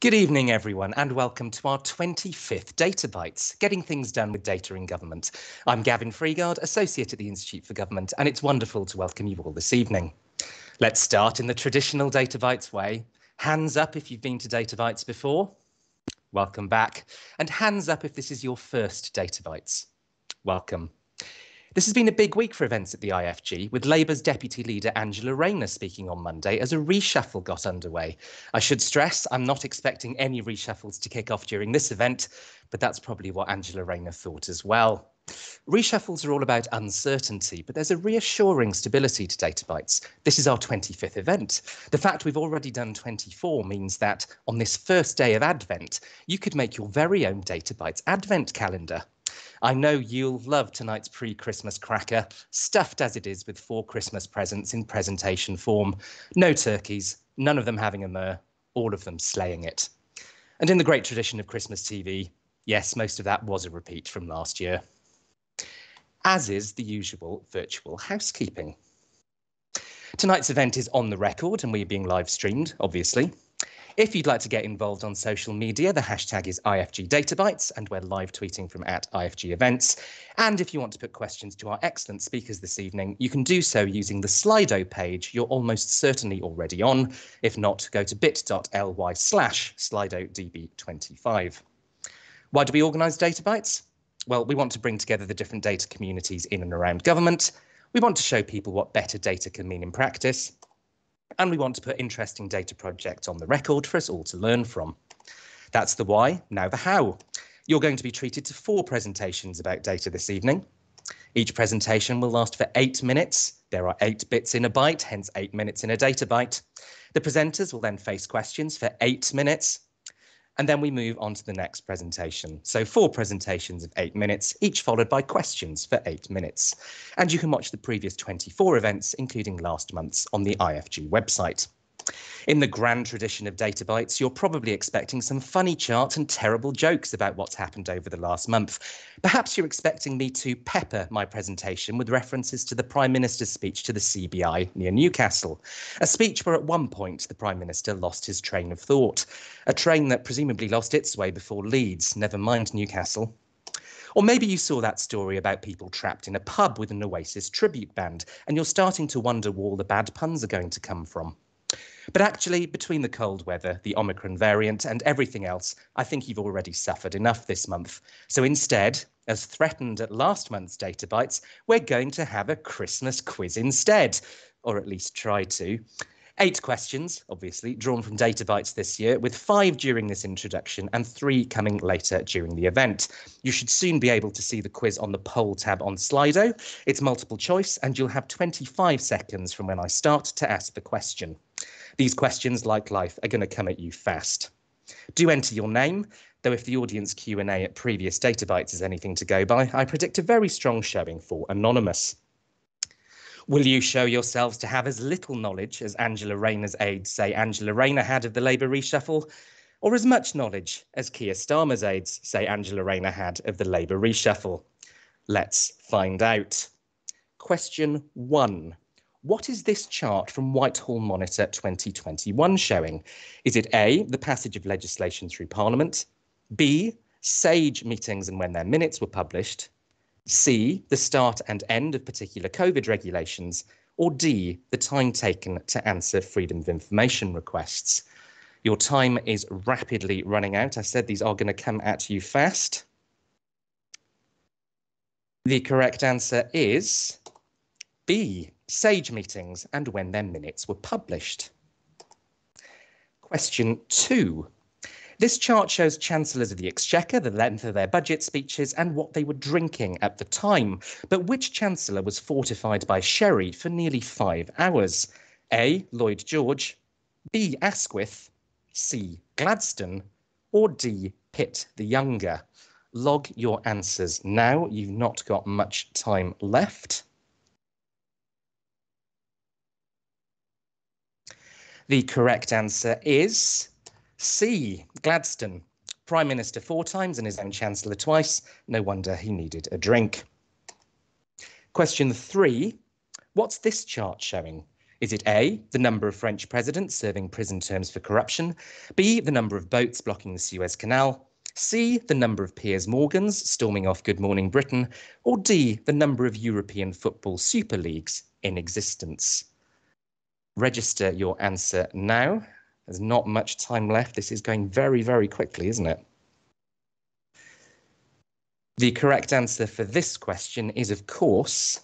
Good evening, everyone, and welcome to our 25th Data Bites, getting things done with data in government. I'm Gavin Freeguard, Associate at the Institute for Government, and it's wonderful to welcome you all this evening. Let's start in the traditional Data Bites way. Hands up if you've been to Data Bites before. Welcome back. And hands up if this is your first Data Bites. Welcome. This has been a big week for events at the IFG, with Labour's Deputy Leader Angela Rayner speaking on Monday as a reshuffle got underway. I should stress I'm not expecting any reshuffles to kick off during this event, but that's probably what Angela Rayner thought as well. Reshuffles are all about uncertainty, but there's a reassuring stability to Data Bites. This is our 25th event. The fact we've already done 24 means that on this first day of Advent, you could make your very own Data Bites Advent calendar. I know you'll love tonight's pre Christmas cracker, stuffed as it is with four Christmas presents in presentation form. No turkeys, none of them having a myrrh, all of them slaying it. And in the great tradition of Christmas TV, yes, most of that was a repeat from last year. As is the usual virtual housekeeping. Tonight's event is on the record and we're being live streamed, obviously. If you'd like to get involved on social media, the hashtag is IFG Databytes, and we're live tweeting from at IFG Events. And if you want to put questions to our excellent speakers this evening, you can do so using the Slido page you're almost certainly already on. If not, go to bit.ly slash SlidoDB25. Why do we organise Data Bites? Well, we want to bring together the different data communities in and around government. We want to show people what better data can mean in practice and we want to put interesting data projects on the record for us all to learn from. That's the why, now the how. You're going to be treated to four presentations about data this evening. Each presentation will last for eight minutes. There are eight bits in a byte, hence eight minutes in a data byte. The presenters will then face questions for eight minutes, and then we move on to the next presentation. So four presentations of eight minutes, each followed by questions for eight minutes. And you can watch the previous 24 events, including last month's, on the IFG website. In the grand tradition of Data Bites, you're probably expecting some funny charts and terrible jokes about what's happened over the last month. Perhaps you're expecting me to pepper my presentation with references to the Prime Minister's speech to the CBI near Newcastle, a speech where at one point the Prime Minister lost his train of thought, a train that presumably lost its way before Leeds, never mind Newcastle. Or maybe you saw that story about people trapped in a pub with an Oasis tribute band, and you're starting to wonder where all the bad puns are going to come from. But actually, between the cold weather, the Omicron variant, and everything else, I think you've already suffered enough this month. So instead, as threatened at last month's Data Bites, we're going to have a Christmas quiz instead, or at least try to. Eight questions, obviously, drawn from Data Bites this year, with five during this introduction and three coming later during the event. You should soon be able to see the quiz on the poll tab on Slido. It's multiple choice, and you'll have 25 seconds from when I start to ask the question. These questions, like life, are going to come at you fast. Do enter your name, though if the audience Q&A at previous Data Bites is anything to go by, I predict a very strong showing for Anonymous. Will you show yourselves to have as little knowledge as Angela Rayner's aides say Angela Rayner had of the Labour reshuffle, or as much knowledge as Keir Starmer's aides say Angela Rayner had of the Labour reshuffle? Let's find out. Question one. What is this chart from Whitehall Monitor 2021 showing? Is it A, the passage of legislation through Parliament, B, SAGE meetings and when their minutes were published, C, the start and end of particular COVID regulations, or D, the time taken to answer Freedom of Information requests? Your time is rapidly running out. I said these are going to come at you fast. The correct answer is B, SAGE meetings and when their minutes were published. Question two. This chart shows Chancellors of the Exchequer, the length of their budget speeches, and what they were drinking at the time. But which Chancellor was fortified by sherry for nearly five hours? A. Lloyd George, B. Asquith, C. Gladstone, or D. Pitt the Younger? Log your answers now. You've not got much time left. The correct answer is C. Gladstone. Prime Minister four times and his own Chancellor twice. No wonder he needed a drink. Question three. What's this chart showing? Is it A, the number of French presidents serving prison terms for corruption? B, the number of boats blocking the Suez Canal? C, the number of Piers Morgans storming off Good Morning Britain? Or D, the number of European football super leagues in existence? Register your answer now. There's not much time left. This is going very, very quickly, isn't it? The correct answer for this question is, of course,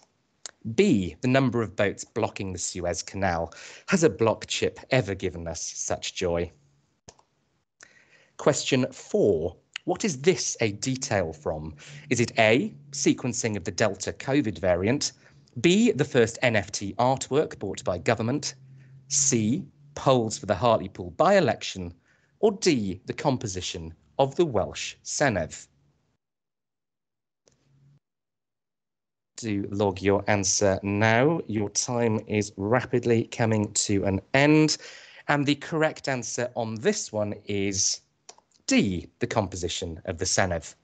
B, the number of boats blocking the Suez Canal. Has a block chip ever given us such joy? Question four. What is this a detail from? Is it A, sequencing of the Delta COVID variant? B, the first NFT artwork bought by government? C, polls for the Hartlepool by-election? Or D, the composition of the Welsh Senedd? do log your answer now. Your time is rapidly coming to an end. And the correct answer on this one is D, the composition of the Senedd.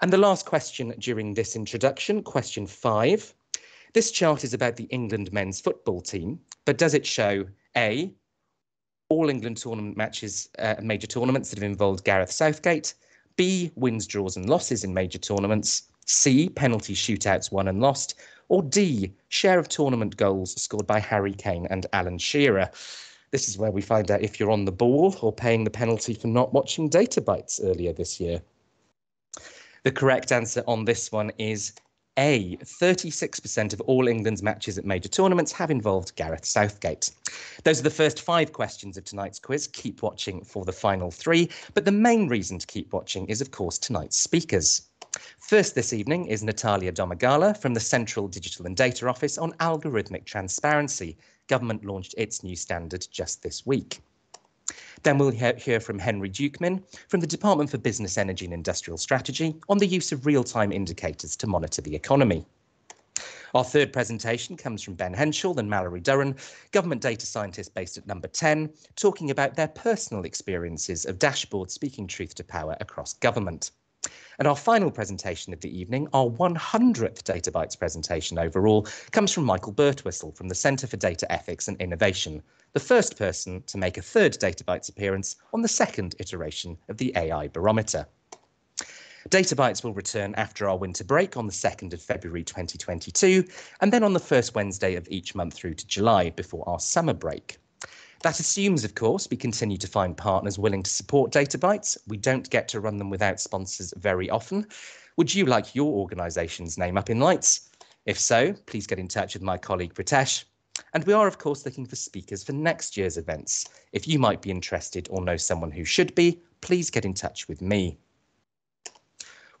And the last question during this introduction, question five. This chart is about the England men's football team, but does it show A, all England tournament matches, uh, major tournaments that have involved Gareth Southgate, B, wins, draws and losses in major tournaments, C, penalty shootouts won and lost, or D, share of tournament goals scored by Harry Kane and Alan Shearer. This is where we find out if you're on the ball or paying the penalty for not watching Data Bites earlier this year. The correct answer on this one is A. 36% of all England's matches at major tournaments have involved Gareth Southgate. Those are the first five questions of tonight's quiz. Keep watching for the final three. But the main reason to keep watching is, of course, tonight's speakers. First this evening is Natalia Domagala from the Central Digital and Data Office on algorithmic transparency. Government launched its new standard just this week. Then we'll hear from Henry Duquemin from the Department for Business, Energy and Industrial Strategy on the use of real-time indicators to monitor the economy. Our third presentation comes from Ben Henshall and Mallory Durran, government data scientists based at Number 10, talking about their personal experiences of dashboards speaking truth to power across government. And our final presentation of the evening, our 100th Data Bites presentation overall, comes from Michael Birtwistle from the Centre for Data Ethics and Innovation, the first person to make a third Data Bites appearance on the second iteration of the AI Barometer. Data Bites will return after our winter break on the 2nd of February 2022, and then on the first Wednesday of each month through to July before our summer break. That assumes, of course, we continue to find partners willing to support Data Bites. We don't get to run them without sponsors very often. Would you like your organisation's name up in lights? If so, please get in touch with my colleague Pritesh. And we are, of course, looking for speakers for next year's events. If you might be interested or know someone who should be, please get in touch with me.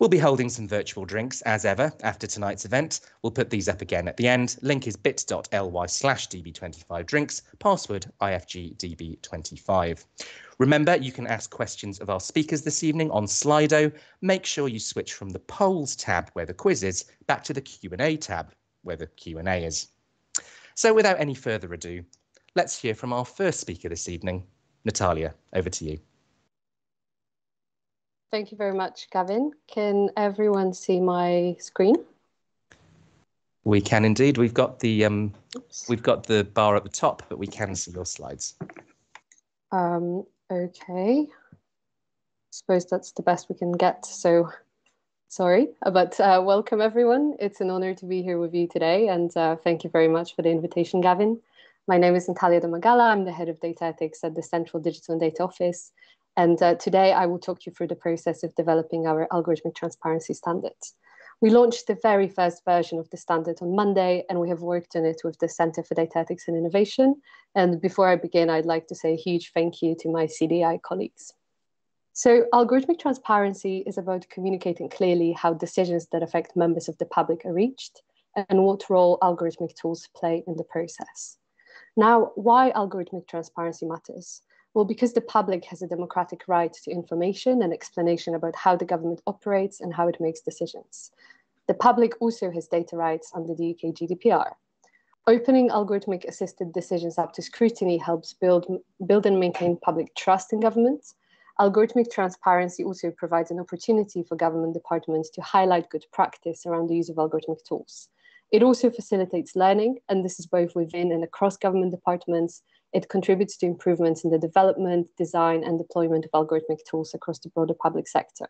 We'll be holding some virtual drinks as ever after tonight's event. We'll put these up again at the end. Link is bit.ly slash db25drinks, password ifgdb25. Remember, you can ask questions of our speakers this evening on Slido. Make sure you switch from the polls tab where the quiz is back to the Q&A tab where the Q&A is. So without any further ado, let's hear from our first speaker this evening. Natalia, over to you. Thank you very much, Gavin. Can everyone see my screen? We can indeed. We've got the um, we've got the bar at the top, but we can see your slides. Um, okay. Suppose that's the best we can get. So sorry, but uh, welcome everyone. It's an honor to be here with you today, and uh, thank you very much for the invitation, Gavin. My name is Natalia Domagala. I'm the head of data ethics at the Central Digital and Data Office, and uh, today I will talk you through the process of developing our algorithmic transparency standards. We launched the very first version of the standard on Monday, and we have worked on it with the Center for Data Ethics and Innovation. And before I begin, I'd like to say a huge thank you to my CDEI colleagues. So algorithmic transparency is about communicating clearly how decisions that affect members of the public are reached and what role algorithmic tools play in the process. Now, why algorithmic transparency matters? Well, because the public has a democratic right to information and explanation about how the government operates and how it makes decisions. The public also has data rights under the UK GDPR. Opening algorithmic assisted decisions up to scrutiny helps build, build and maintain public trust in government. Algorithmic transparency also provides an opportunity for government departments to highlight good practice around the use of algorithmic tools. It also facilitates learning, and this is both within and across government departments. It contributes to improvements in the development, design, and deployment of algorithmic tools across the broader public sector.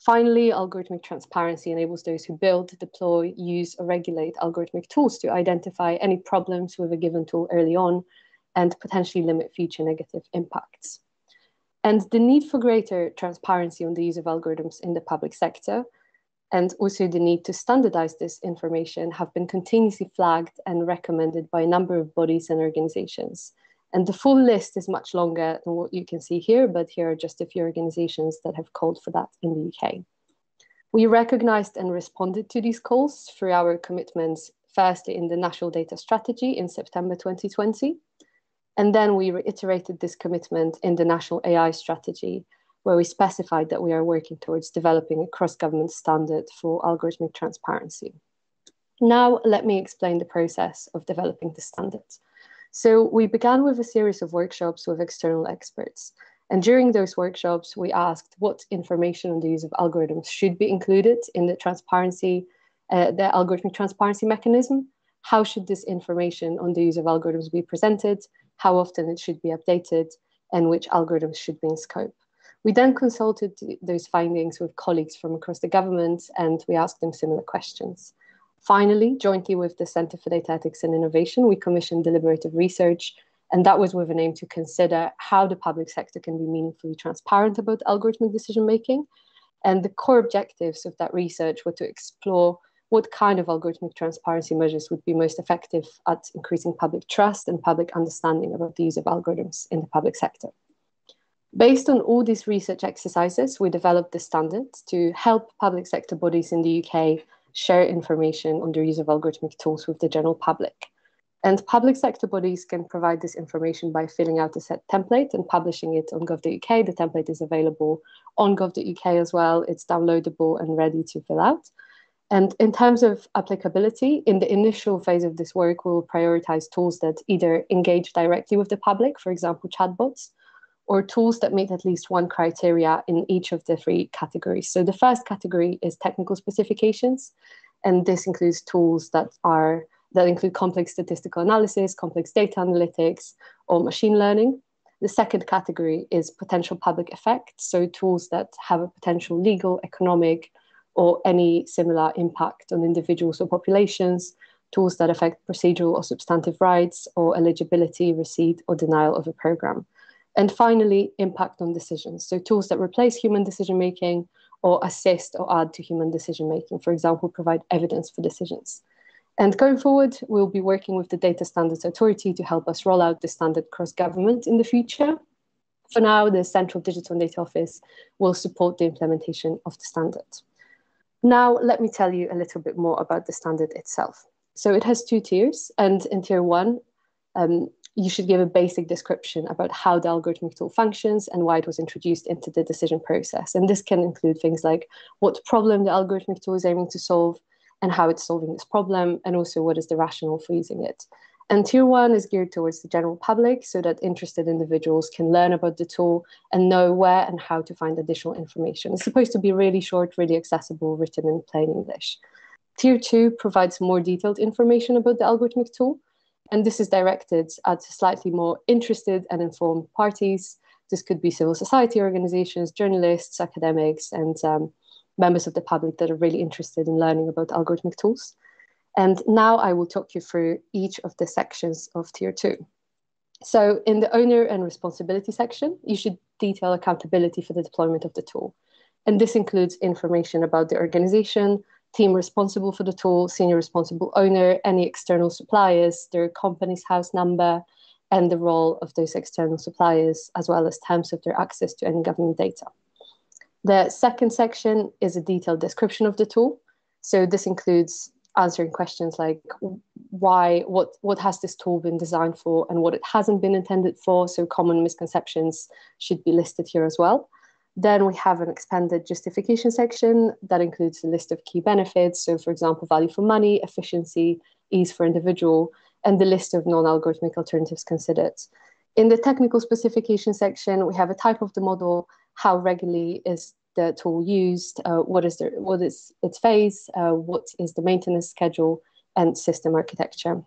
Finally, algorithmic transparency enables those who build, deploy, use, or regulate algorithmic tools to identify any problems with a given tool early on and potentially limit future negative impacts. And the need for greater transparency on the use of algorithms in the public sector and also the need to standardize this information have been continuously flagged and recommended by a number of bodies and organizations. And the full list is much longer than what you can see here, but here are just a few organizations that have called for that in the UK. We recognized and responded to these calls through our commitments, firstly in the National Data Strategy in September 2020. And then we reiterated this commitment in the National AI Strategy, where we specified that we are working towards developing a cross government standard for algorithmic transparency. Now, let me explain the process of developing the standards. So we began with a series of workshops with external experts. And during those workshops, we asked what information on the use of algorithms should be included in the transparency, uh, the algorithmic transparency mechanism. How should this information on the use of algorithms be presented? How often it should be updated? And which algorithms should be in scope? We then consulted those findings with colleagues from across the government and we asked them similar questions. Finally, jointly with the Centre for Data Ethics and Innovation, we commissioned deliberative research, and that was with an aim to consider how the public sector can be meaningfully transparent about algorithmic decision making. And the core objectives of that research were to explore what kind of algorithmic transparency measures would be most effective at increasing public trust and public understanding about the use of algorithms in the public sector. Based on all these research exercises, we developed the standards to help public sector bodies in the UK share information on the use of algorithmic tools with the general public. And public sector bodies can provide this information by filling out a set template and publishing it on gov.uk. The template is available on gov.uk as well. It's downloadable and ready to fill out. And in terms of applicability, in the initial phase of this work, we'll prioritize tools that either engage directly with the public, for example, chatbots, or tools that meet at least one criteria in each of the three categories. So the first category is technical specifications, and this includes tools that are that include complex statistical analysis, complex data analytics, or machine learning. The second category is potential public effects, so tools that have a potential legal, economic, or any similar impact on individuals or populations, tools that affect procedural or substantive rights, or eligibility, receipt, or denial of a program. And finally, impact on decisions. So tools that replace human decision making or assist or add to human decision making, for example, provide evidence for decisions. And going forward, we'll be working with the Data Standards Authority to help us roll out the standard cross government in the future. For now, the Central Digital Data Office will support the implementation of the standard. Now, let me tell you a little bit more about the standard itself. So it has two tiers, and in tier one, um, you should give a basic description about how the algorithmic tool functions and why it was introduced into the decision process. And this can include things like what problem the algorithmic tool is aiming to solve and how it's solving this problem, and also what is the rationale for using it. And tier one is geared towards the general public so that interested individuals can learn about the tool and know where and how to find additional information. It's supposed to be really short, really accessible, written in plain English. Tier two provides more detailed information about the algorithmic tool and this is directed at slightly more interested and informed parties. This could be civil society organizations, journalists, academics, and um, members of the public that are really interested in learning about algorithmic tools. And now I will talk you through each of the sections of tier two. So in the owner and responsibility section, you should detail accountability for the deployment of the tool. And this includes information about the organization, team responsible for the tool, senior responsible owner, any external suppliers, their company's house number, and the role of those external suppliers, as well as terms of their access to any government data. The second section is a detailed description of the tool. So this includes answering questions like why, what, what has this tool been designed for and what it hasn't been intended for. So common misconceptions should be listed here as well. Then we have an expanded justification section that includes a list of key benefits. So, for example, value for money, efficiency, ease for individual, and the list of non algorithmic alternatives considered. In the technical specification section, we have a type of the model, how regularly is the tool used, uh, what is the, what is its phase, uh, what is the maintenance schedule, and system architecture.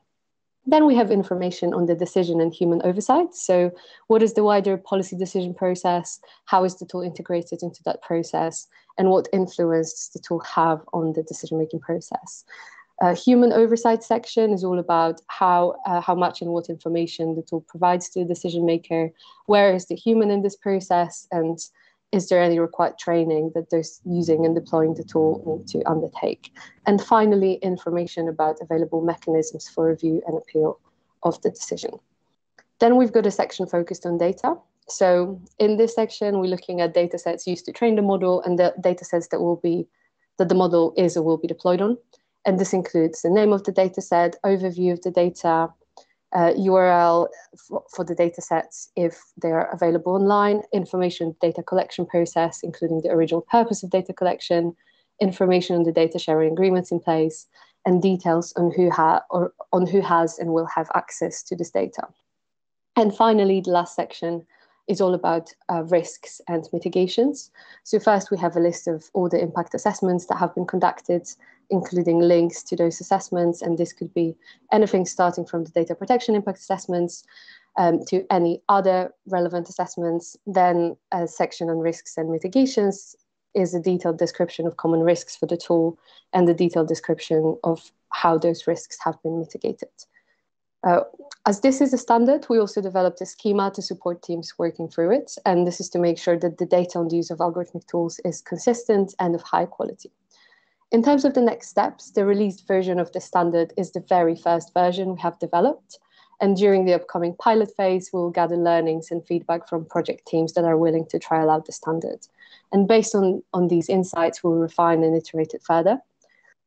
Then we have information on the decision and human oversight. So, what is the wider policy decision process? How is the tool integrated into that process? And what influence does the tool have on the decision making process? Uh, human oversight section is all about how uh, how much and what information the tool provides to the decision maker. Where is the human in this process, and is there any required training that those using and deploying the tool need to undertake? And finally, information about available mechanisms for review and appeal of the decision. Then we've got a section focused on data. So in this section, we're looking at data sets used to train the model and the data sets that will be that the model is or will be deployed on. And this includes the name of the data set, overview of the data, uh, URL for, the data sets if they are available online, information data collection process, including the original purpose of data collection, information on the data sharing agreements in place, and details on who, ha- or on who has and will have access to this data. And finally, the last section is all about uh, risks and mitigations. So first we have a list of all the impact assessments that have been conducted, including links to those assessments. And this could be anything starting from the data protection impact assessments um, to any other relevant assessments. Then a section on risks and mitigations is a detailed description of common risks for the tool and the detailed description of how those risks have been mitigated. Uh, as this is a standard, we also developed a schema to support teams working through it. And this is to make sure that the data on the use of algorithmic tools is consistent and of high quality. In terms of the next steps, the released version of the standard is the very first version we have developed. And during the upcoming pilot phase, we'll gather learnings and feedback from project teams that are willing to trial out the standard. And based on, on these insights, we'll refine and iterate it further.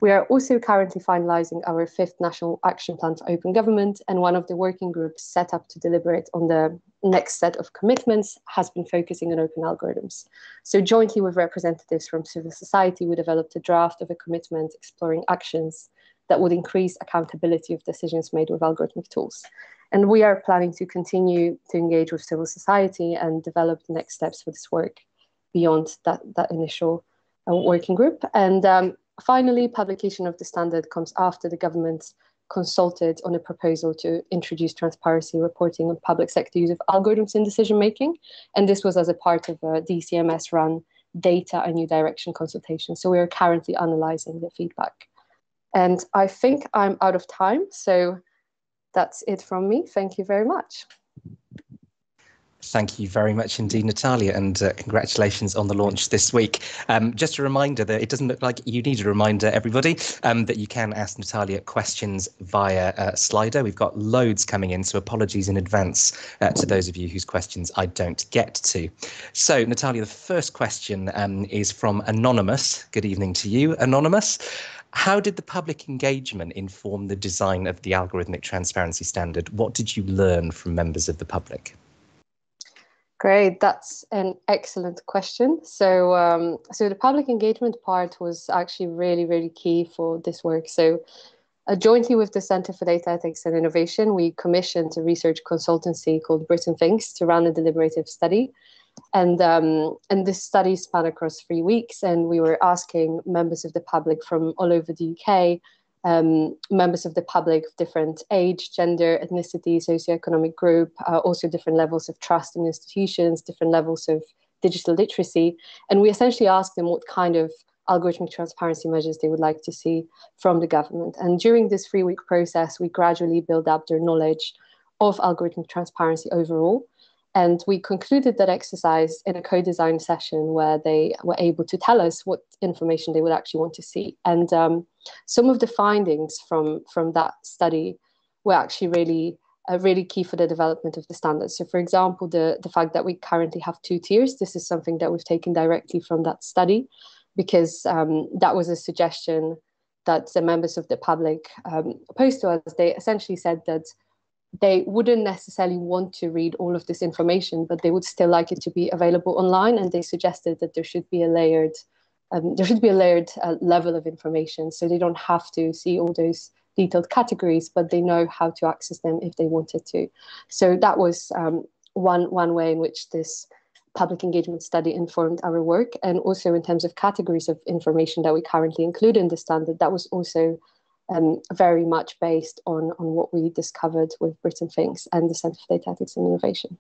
We are also currently finalizing our fifth national action plan for open government, and one of the working groups set up to deliberate on the next set of commitments has been focusing on open algorithms. So, jointly with representatives from civil society, we developed a draft of a commitment exploring actions that would increase accountability of decisions made with algorithmic tools. And we are planning to continue to engage with civil society and develop the next steps for this work beyond that, that initial uh, working group. And um, finally, publication of the standard comes after the government consulted on a proposal to introduce transparency reporting on public sector use of algorithms in decision making. And this was as a part of a DCMS run data and new direction consultation. So we are currently analyzing the feedback. And I think I'm out of time. So that's it from me. Thank you very much. Thank you very much indeed, Natalia, and uh, congratulations on the launch this week. Um, just a reminder that it doesn't look like you need a reminder, everybody, um, that you can ask Natalia questions via uh, Slido. We've got loads coming in, so apologies in advance uh, to those of you whose questions I don't get to. So, Natalia, the first question um, is from Anonymous. Good evening to you, Anonymous. How did the public engagement inform the design of the algorithmic transparency standard? What did you learn from members of the public? Great, that's an excellent question. So, um, so the public engagement part was actually really, really key for this work. So, uh, jointly with the Center for Data Ethics and Innovation, we commissioned a research consultancy called Britain Thinks to run a deliberative study. And, um, and this study span across three weeks, and we were asking members of the public from all over the UK um, members of the public of different age, gender, ethnicity, socioeconomic group, uh, also different levels of trust in institutions, different levels of digital literacy. And we essentially asked them what kind of algorithmic transparency measures they would like to see from the government. And during this three week process, we gradually build up their knowledge of algorithmic transparency overall. And we concluded that exercise in a co design session where they were able to tell us what information they would actually want to see. And um, some of the findings from, from that study were actually really uh, really key for the development of the standards. So, for example, the, the fact that we currently have two tiers, this is something that we've taken directly from that study because um, that was a suggestion that the members of the public um, posed to us. They essentially said that they wouldn't necessarily want to read all of this information, but they would still like it to be available online. And they suggested that there should be a layered, um, there should be a layered uh, level of information, so they don't have to see all those detailed categories, but they know how to access them if they wanted to. So that was um, one one way in which this public engagement study informed our work, and also in terms of categories of information that we currently include in the standard. That was also um, very much based on, on what we discovered with Britain Thinks and the Centre for Data Ethics and Innovation.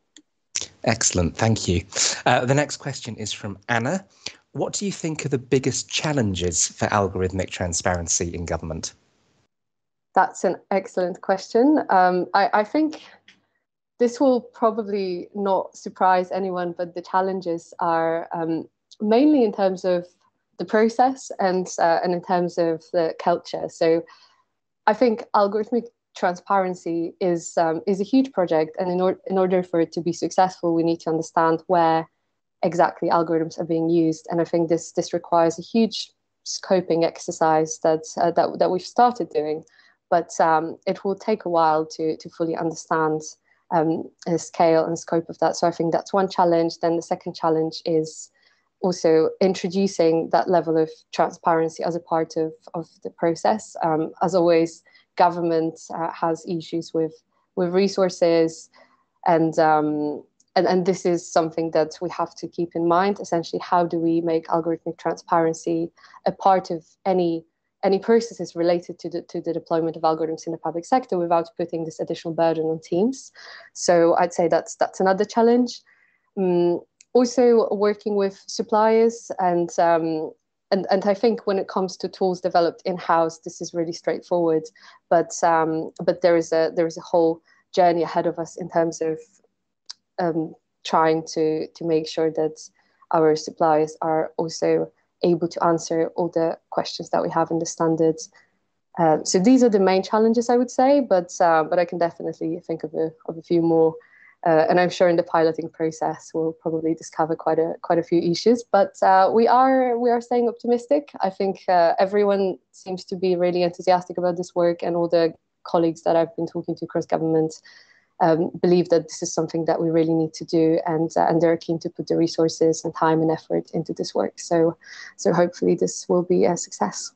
Excellent, thank you. Uh, the next question is from Anna. What do you think are the biggest challenges for algorithmic transparency in government? That's an excellent question. Um, I, I, think this will probably not surprise anyone, but the challenges are um, mainly in terms of the process and uh, and in terms of the culture. So I think algorithmic transparency is um, is a huge project, and in, or- in order for it to be successful, we need to understand where exactly algorithms are being used. And I think this this requires a huge scoping exercise that uh, that that we've started doing, but um, it will take a while to to fully understand um, the scale and scope of that. So I think that's one challenge. Then the second challenge is also introducing that level of transparency as a part of, of the process. Um, as always, government uh, has issues with with resources, and, um, and and this is something that we have to keep in mind. Essentially, how do we make algorithmic transparency a part of any any processes related to the, to the deployment of algorithms in the public sector without putting this additional burden on teams. So I'd say that's that's another challenge. Um, also working with suppliers and um, and and I think when it comes to tools developed in house, this is really straightforward. But um, but there is a there is a whole journey ahead of us in terms of um, trying to to make sure that our suppliers are also able to answer all the questions that we have in the standards. Uh, so these are the main challenges, I would say, but uh, but I can definitely think of a of a few more uh, and I'm sure in the piloting process we'll probably discover quite a quite a few issues. But uh, we are we are staying optimistic. I think uh, everyone seems to be really enthusiastic about this work, and all the colleagues that I've been talking to across government um, believe that this is something that we really need to do, and uh, and they're keen to put the resources and time and effort into this work. So so hopefully this will be a success.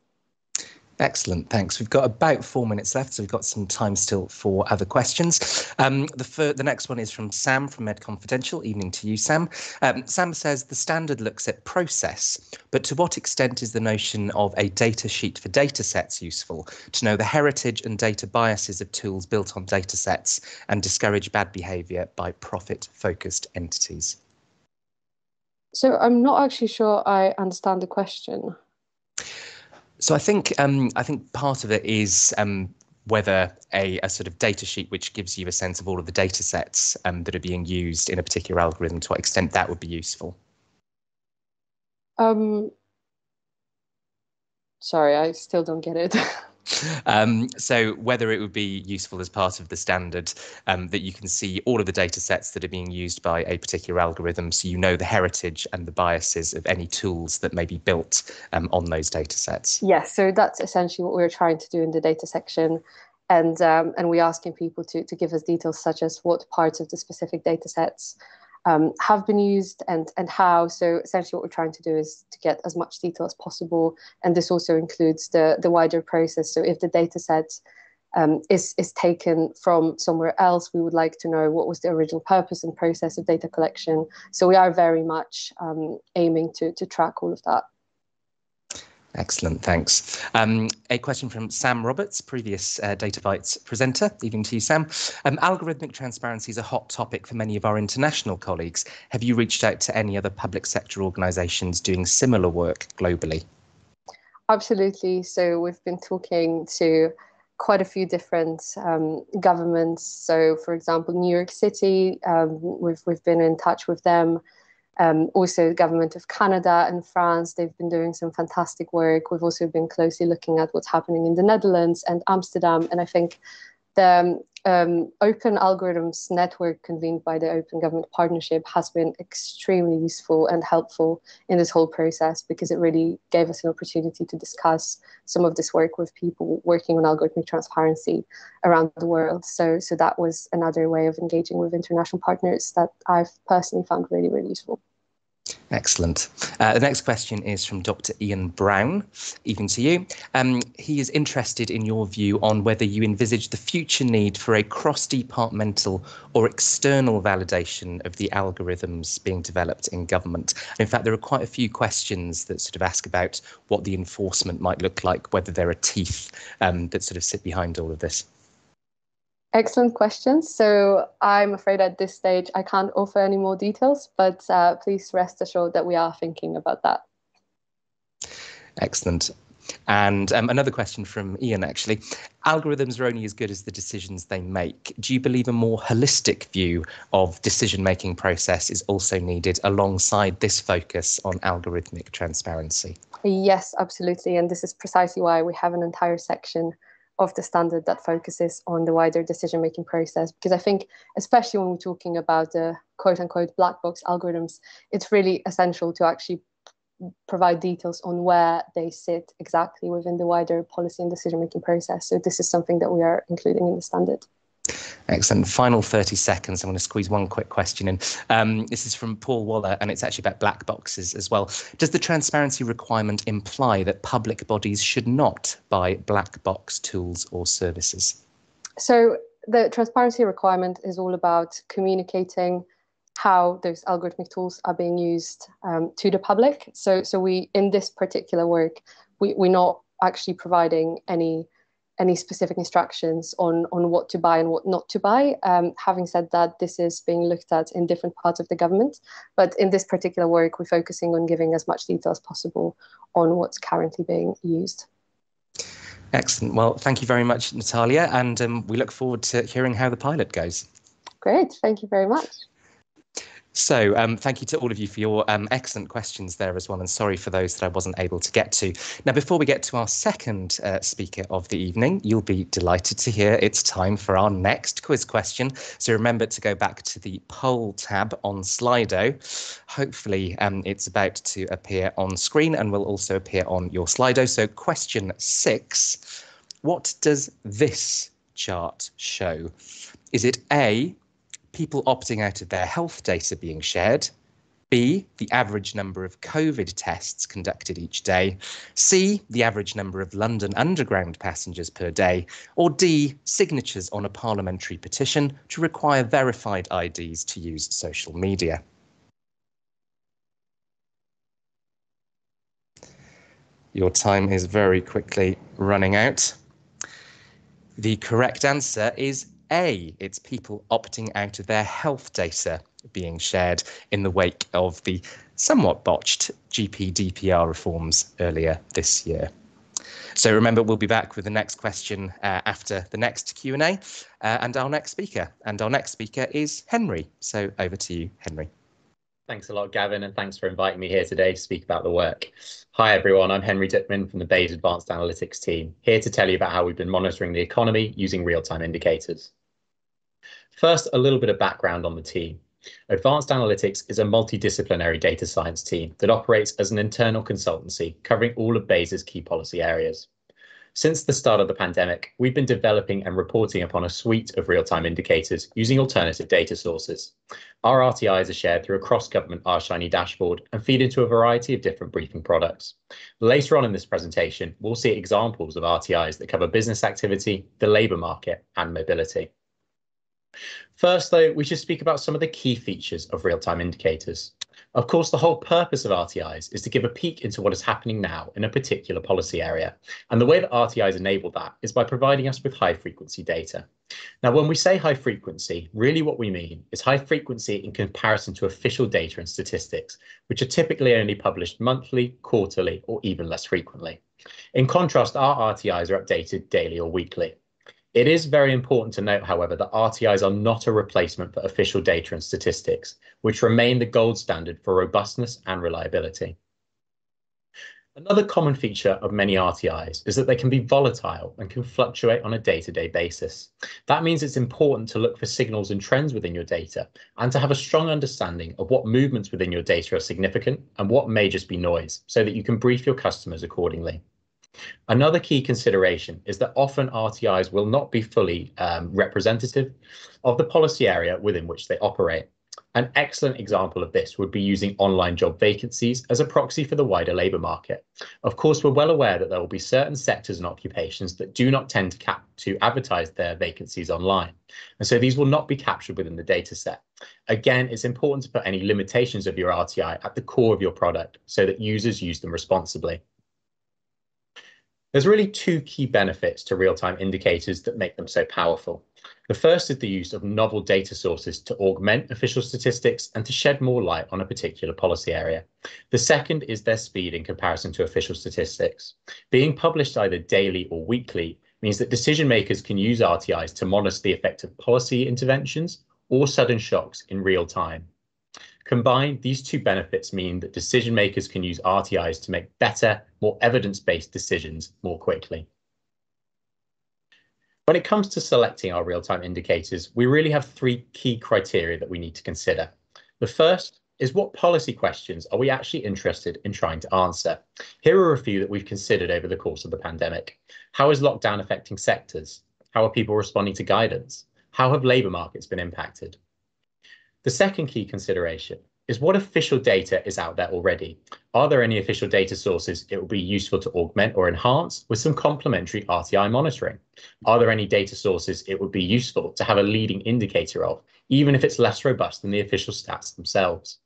Excellent, thanks. We've got about four minutes left, so we've got some time still for other questions. Um, the, fir- the next one is from Sam from Med Confidential. Evening to you, Sam. Um, Sam says the standard looks at process, but to what extent is the notion of a data sheet for data sets useful to know the heritage and data biases of tools built on data sets and discourage bad behaviour by profit focused entities? So I'm not actually sure I understand the question. So I think um, I think part of it is um, whether a, a, sort of data sheet which gives you a sense of all of the data sets um, that are being used in a particular algorithm, to what extent that would be useful. Um, sorry, I still don't get it. Um, so whether it would be useful as part of the standard um, that you can see all of the data sets that are being used by a particular algorithm, so you know the heritage and the biases of any tools that may be built um, on those data sets. Yes, so that's essentially what we're trying to do in the data section. And, um, and we're asking people to, to give us details such as what parts of the specific data sets um, have been used and and how. So essentially, what we're trying to do is to get as much detail as possible, and this also includes the the wider process. So if the data set um, is is taken from somewhere else, we would like to know what was the original purpose and process of data collection. So we are very much um, aiming to to track all of that. Excellent, thanks. Um, a question from Sam Roberts, previous uh, Data Bites presenter. Evening to you, Sam. Um, algorithmic transparency is a hot topic for many of our international colleagues. Have you reached out to any other public sector organisations doing similar work globally? Absolutely. So we've been talking to quite a few different um, governments. So, for example, New York City, um, we've we've been in touch with them. Um, also, the government of Canada and France, they've been doing some fantastic work. We've also been closely looking at what's happening in the Netherlands and Amsterdam. And I think the um, Open Algorithms Network, convened by the Open Government Partnership, has been extremely useful and helpful in this whole process because it really gave us an opportunity to discuss some of this work with people working on algorithmic transparency around the world. So, so that was another way of engaging with international partners that I've personally found really, really useful. Excellent. Uh, the next question is from Dr. Ian Brown, even to you. Um, he is interested in your view on whether you envisage the future need for a cross departmental or external validation of the algorithms being developed in government. In fact, there are quite a few questions that sort of ask about what the enforcement might look like, whether there are teeth um, that sort of sit behind all of this. Excellent questions. So I'm afraid at this stage I can't offer any more details, but uh, please rest assured that we are thinking about that. Excellent. And um, another question from Ian actually. Algorithms are only as good as the decisions they make. Do you believe a more holistic view of decision making process is also needed alongside this focus on algorithmic transparency? Yes, absolutely. And this is precisely why we have an entire section of the standard that focuses on the wider decision making process. Because I think, especially when we're talking about the quote unquote black box algorithms, it's really essential to actually provide details on where they sit exactly within the wider policy and decision making process. So, this is something that we are including in the standard. Excellent. Final 30 seconds. I'm going to squeeze one quick question in. Um, this is from Paul Waller, and it's actually about black boxes as well. Does the transparency requirement imply that public bodies should not buy black box tools or services? So, the transparency requirement is all about communicating how those algorithmic tools are being used um, to the public. So, so we in this particular work, we, we're not actually providing any any specific instructions on on what to buy and what not to buy. Um, having said that, this is being looked at in different parts of the government, but in this particular work, we're focusing on giving as much detail as possible on what's currently being used. Excellent. Well, thank you very much, Natalia, and um, we look forward to hearing how the pilot goes. Great. Thank you very much. So, um, thank you to all of you for your um, excellent questions there as well, and sorry for those that I wasn't able to get to. Now, before we get to our second uh, speaker of the evening, you'll be delighted to hear it's time for our next quiz question. So, remember to go back to the poll tab on Slido. Hopefully, um, it's about to appear on screen and will also appear on your Slido. So, question six What does this chart show? Is it A, people opting out of their health data being shared. B, the average number of COVID tests conducted each day. C, the average number of London Underground passengers per day. Or D, signatures on a parliamentary petition to require verified IDs to use social media. Your time is very quickly running out. The correct answer is a, it's people opting out of their health data being shared in the wake of the somewhat botched GPDPR reforms earlier this year. So remember, we'll be back with the next question uh, after the next Q&A uh, and our next speaker. And our next speaker is Henry. So over to you, Henry. Thanks a lot, Gavin, and thanks for inviting me here today to speak about the work. Hi, everyone. I'm Henry Duquemin from the BEIS Advanced Analytics team, here to tell you about how we've been monitoring the economy using real-time indicators. First, a little bit of background on the team. Advanced Analytics is a multidisciplinary data science team that operates as an internal consultancy covering all of BEIS's key policy areas. Since the start of the pandemic, we've been developing and reporting upon a suite of real-time indicators using alternative data sources. Our RTIs are shared through a cross-government rShiny dashboard and feed into a variety of different briefing products. Later on in this presentation, we'll see examples of RTIs that cover business activity, the labour market and mobility. First, though, we should speak about some of the key features of real-time indicators. Of course, the whole purpose of RTIs is to give a peek into what is happening now in a particular policy area. And the way that RTIs enable that is by providing us with high frequency data. Now, when we say high frequency, really what we mean is high frequency in comparison to official data and statistics, which are typically only published monthly, quarterly, or even less frequently. In contrast, our RTIs are updated daily or weekly. It is very important to note, however, that RTIs are not a replacement for official data and statistics, which remain the gold standard for robustness and reliability. Another common feature of many RTIs is that they can be volatile and can fluctuate on a day-to-day -day basis. That means it's important to look for signals and trends within your data and to have a strong understanding of what movements within your data are significant and what may just be noise so that you can brief your customers accordingly. Another key consideration is that often RTIs will not be fully um, representative of the policy area within which they operate. An excellent example of this would be using online job vacancies as a proxy for the wider labour market. Of course, we're well aware that there will be certain sectors and occupations that do not tend to, cap to advertise their vacancies online, and so these will not be captured within the data set. Again, it's important to put any limitations of your RTI at the core of your product so that users use them responsibly. There's really two key benefits to real-time indicators that make them so powerful. The first is the use of novel data sources to augment official statistics and to shed more light on a particular policy area. The second is their speed in comparison to official statistics. Being published either daily or weekly means that decision makers can use RTIs to monitor the effect of policy interventions or sudden shocks in real time. Combined, these two benefits mean that decision makers can use RTIs to make better, more evidence-based decisions more quickly. When it comes to selecting our real-time indicators, we really have three key criteria that we need to consider. The first is what policy questions are we actually interested in trying to answer? Here are a few that we've considered over the course of the pandemic. How is lockdown affecting sectors? How are people responding to guidance? How have labour markets been impacted? The second key consideration is what official data is out there already. Are there any official data sources it will be useful to augment or enhance with some complementary RTI monitoring? Are there any data sources it would be useful to have a leading indicator of, even if it's less robust than the official stats themselves?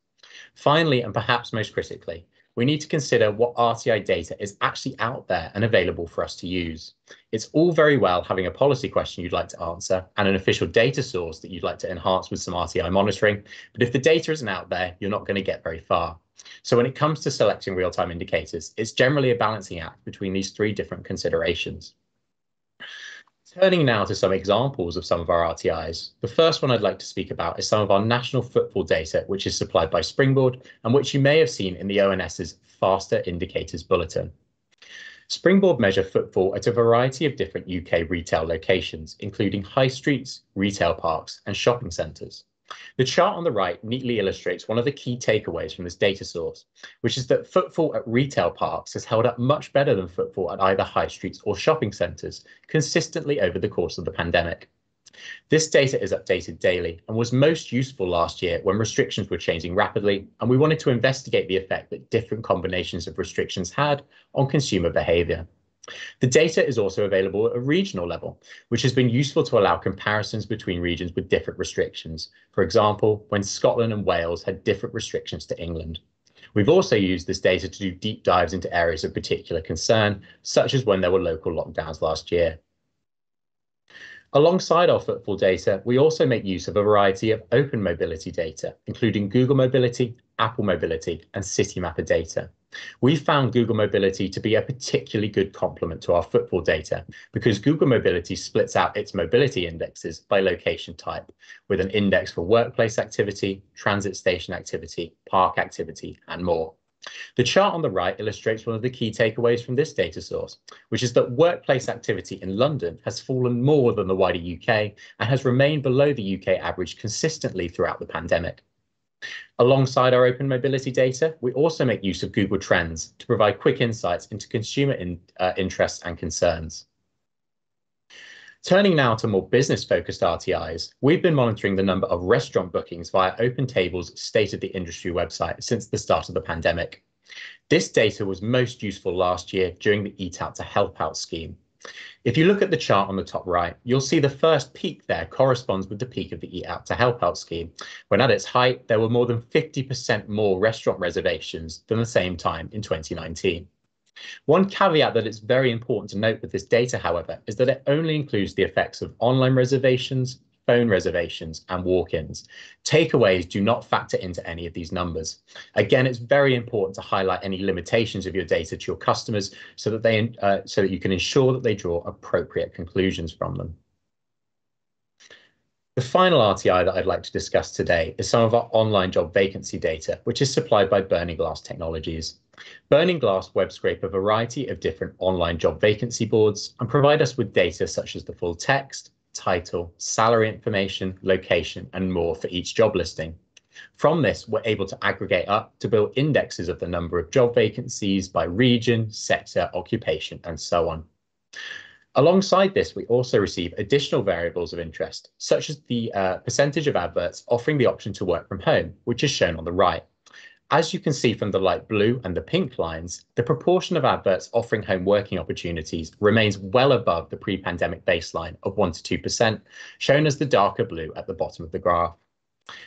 Finally, and perhaps most critically, we need to consider what RTI data is actually out there and available for us to use. It's all very well having a policy question you'd like to answer and an official data source that you'd like to enhance with some RTI monitoring, but if the data isn't out there, you're not going to get very far. So when it comes to selecting real-time indicators, it's generally a balancing act between these three different considerations. Turning now to some examples of some of our RTIs, the first one I'd like to speak about is some of our national footfall data, which is supplied by Springboard and which you may have seen in the ONS's Faster Indicators Bulletin. Springboard measure footfall at a variety of different UK retail locations, including high streets, retail parks and shopping centres. The chart on the right neatly illustrates one of the key takeaways from this data source, which is that footfall at retail parks has held up much better than footfall at either high streets or shopping centres consistently over the course of the pandemic. This data is updated daily and was most useful last year when restrictions were changing rapidly and we wanted to investigate the effect that different combinations of restrictions had on consumer behaviour. The data is also available at a regional level, which has been useful to allow comparisons between regions with different restrictions. For example, when Scotland and Wales had different restrictions to England. We've also used this data to do deep dives into areas of particular concern, such as when there were local lockdowns last year. Alongside our footfall data, we also make use of a variety of open mobility data, including Google Mobility, Apple Mobility, and Citymapper data. We found Google Mobility to be a particularly good complement to our footfall data because Google Mobility splits out its mobility indexes by location type with an index for workplace activity, transit station activity, park activity, and more. The chart on the right illustrates one of the key takeaways from this data source, which is that workplace activity in London has fallen more than the wider UK and has remained below the UK average consistently throughout the pandemic. Alongside our open mobility data, we also make use of Google Trends to provide quick insights into consumer in, uh, interests and concerns. Turning now to more business-focused RTIs, we've been monitoring the number of restaurant bookings via OpenTable's State of the Industry website since the start of the pandemic. This data was most useful last year during the Eat Out to Help Out scheme, if you look at the chart on the top right, you'll see the first peak there corresponds with the peak of the Eat Out to Help Out scheme, when at its height, there were more than 50% more restaurant reservations than the same time in 2019. One caveat that it's very important to note with this data, however, is that it only includes the effects of online reservations, phone reservations and walk-ins. Takeaways do not factor into any of these numbers. Again, it's very important to highlight any limitations of your data to your customers so that they uh, so that you can ensure that they draw appropriate conclusions from them. The final RTI that I'd like to discuss today is some of our online job vacancy data, which is supplied by Burning Glass Technologies. Burning Glass web scrape a variety of different online job vacancy boards and provide us with data such as the full text, title, salary information, location, and more for each job listing. From this, we're able to aggregate up to build indexes of the number of job vacancies by region, sector, occupation, and so on. Alongside this, we also receive additional variables of interest, such as the uh, percentage of adverts offering the option to work from home, which is shown on the right. As you can see from the light blue and the pink lines, the proportion of adverts offering home working opportunities remains well above the pre-pandemic baseline of 1 to 2%, shown as the darker blue at the bottom of the graph.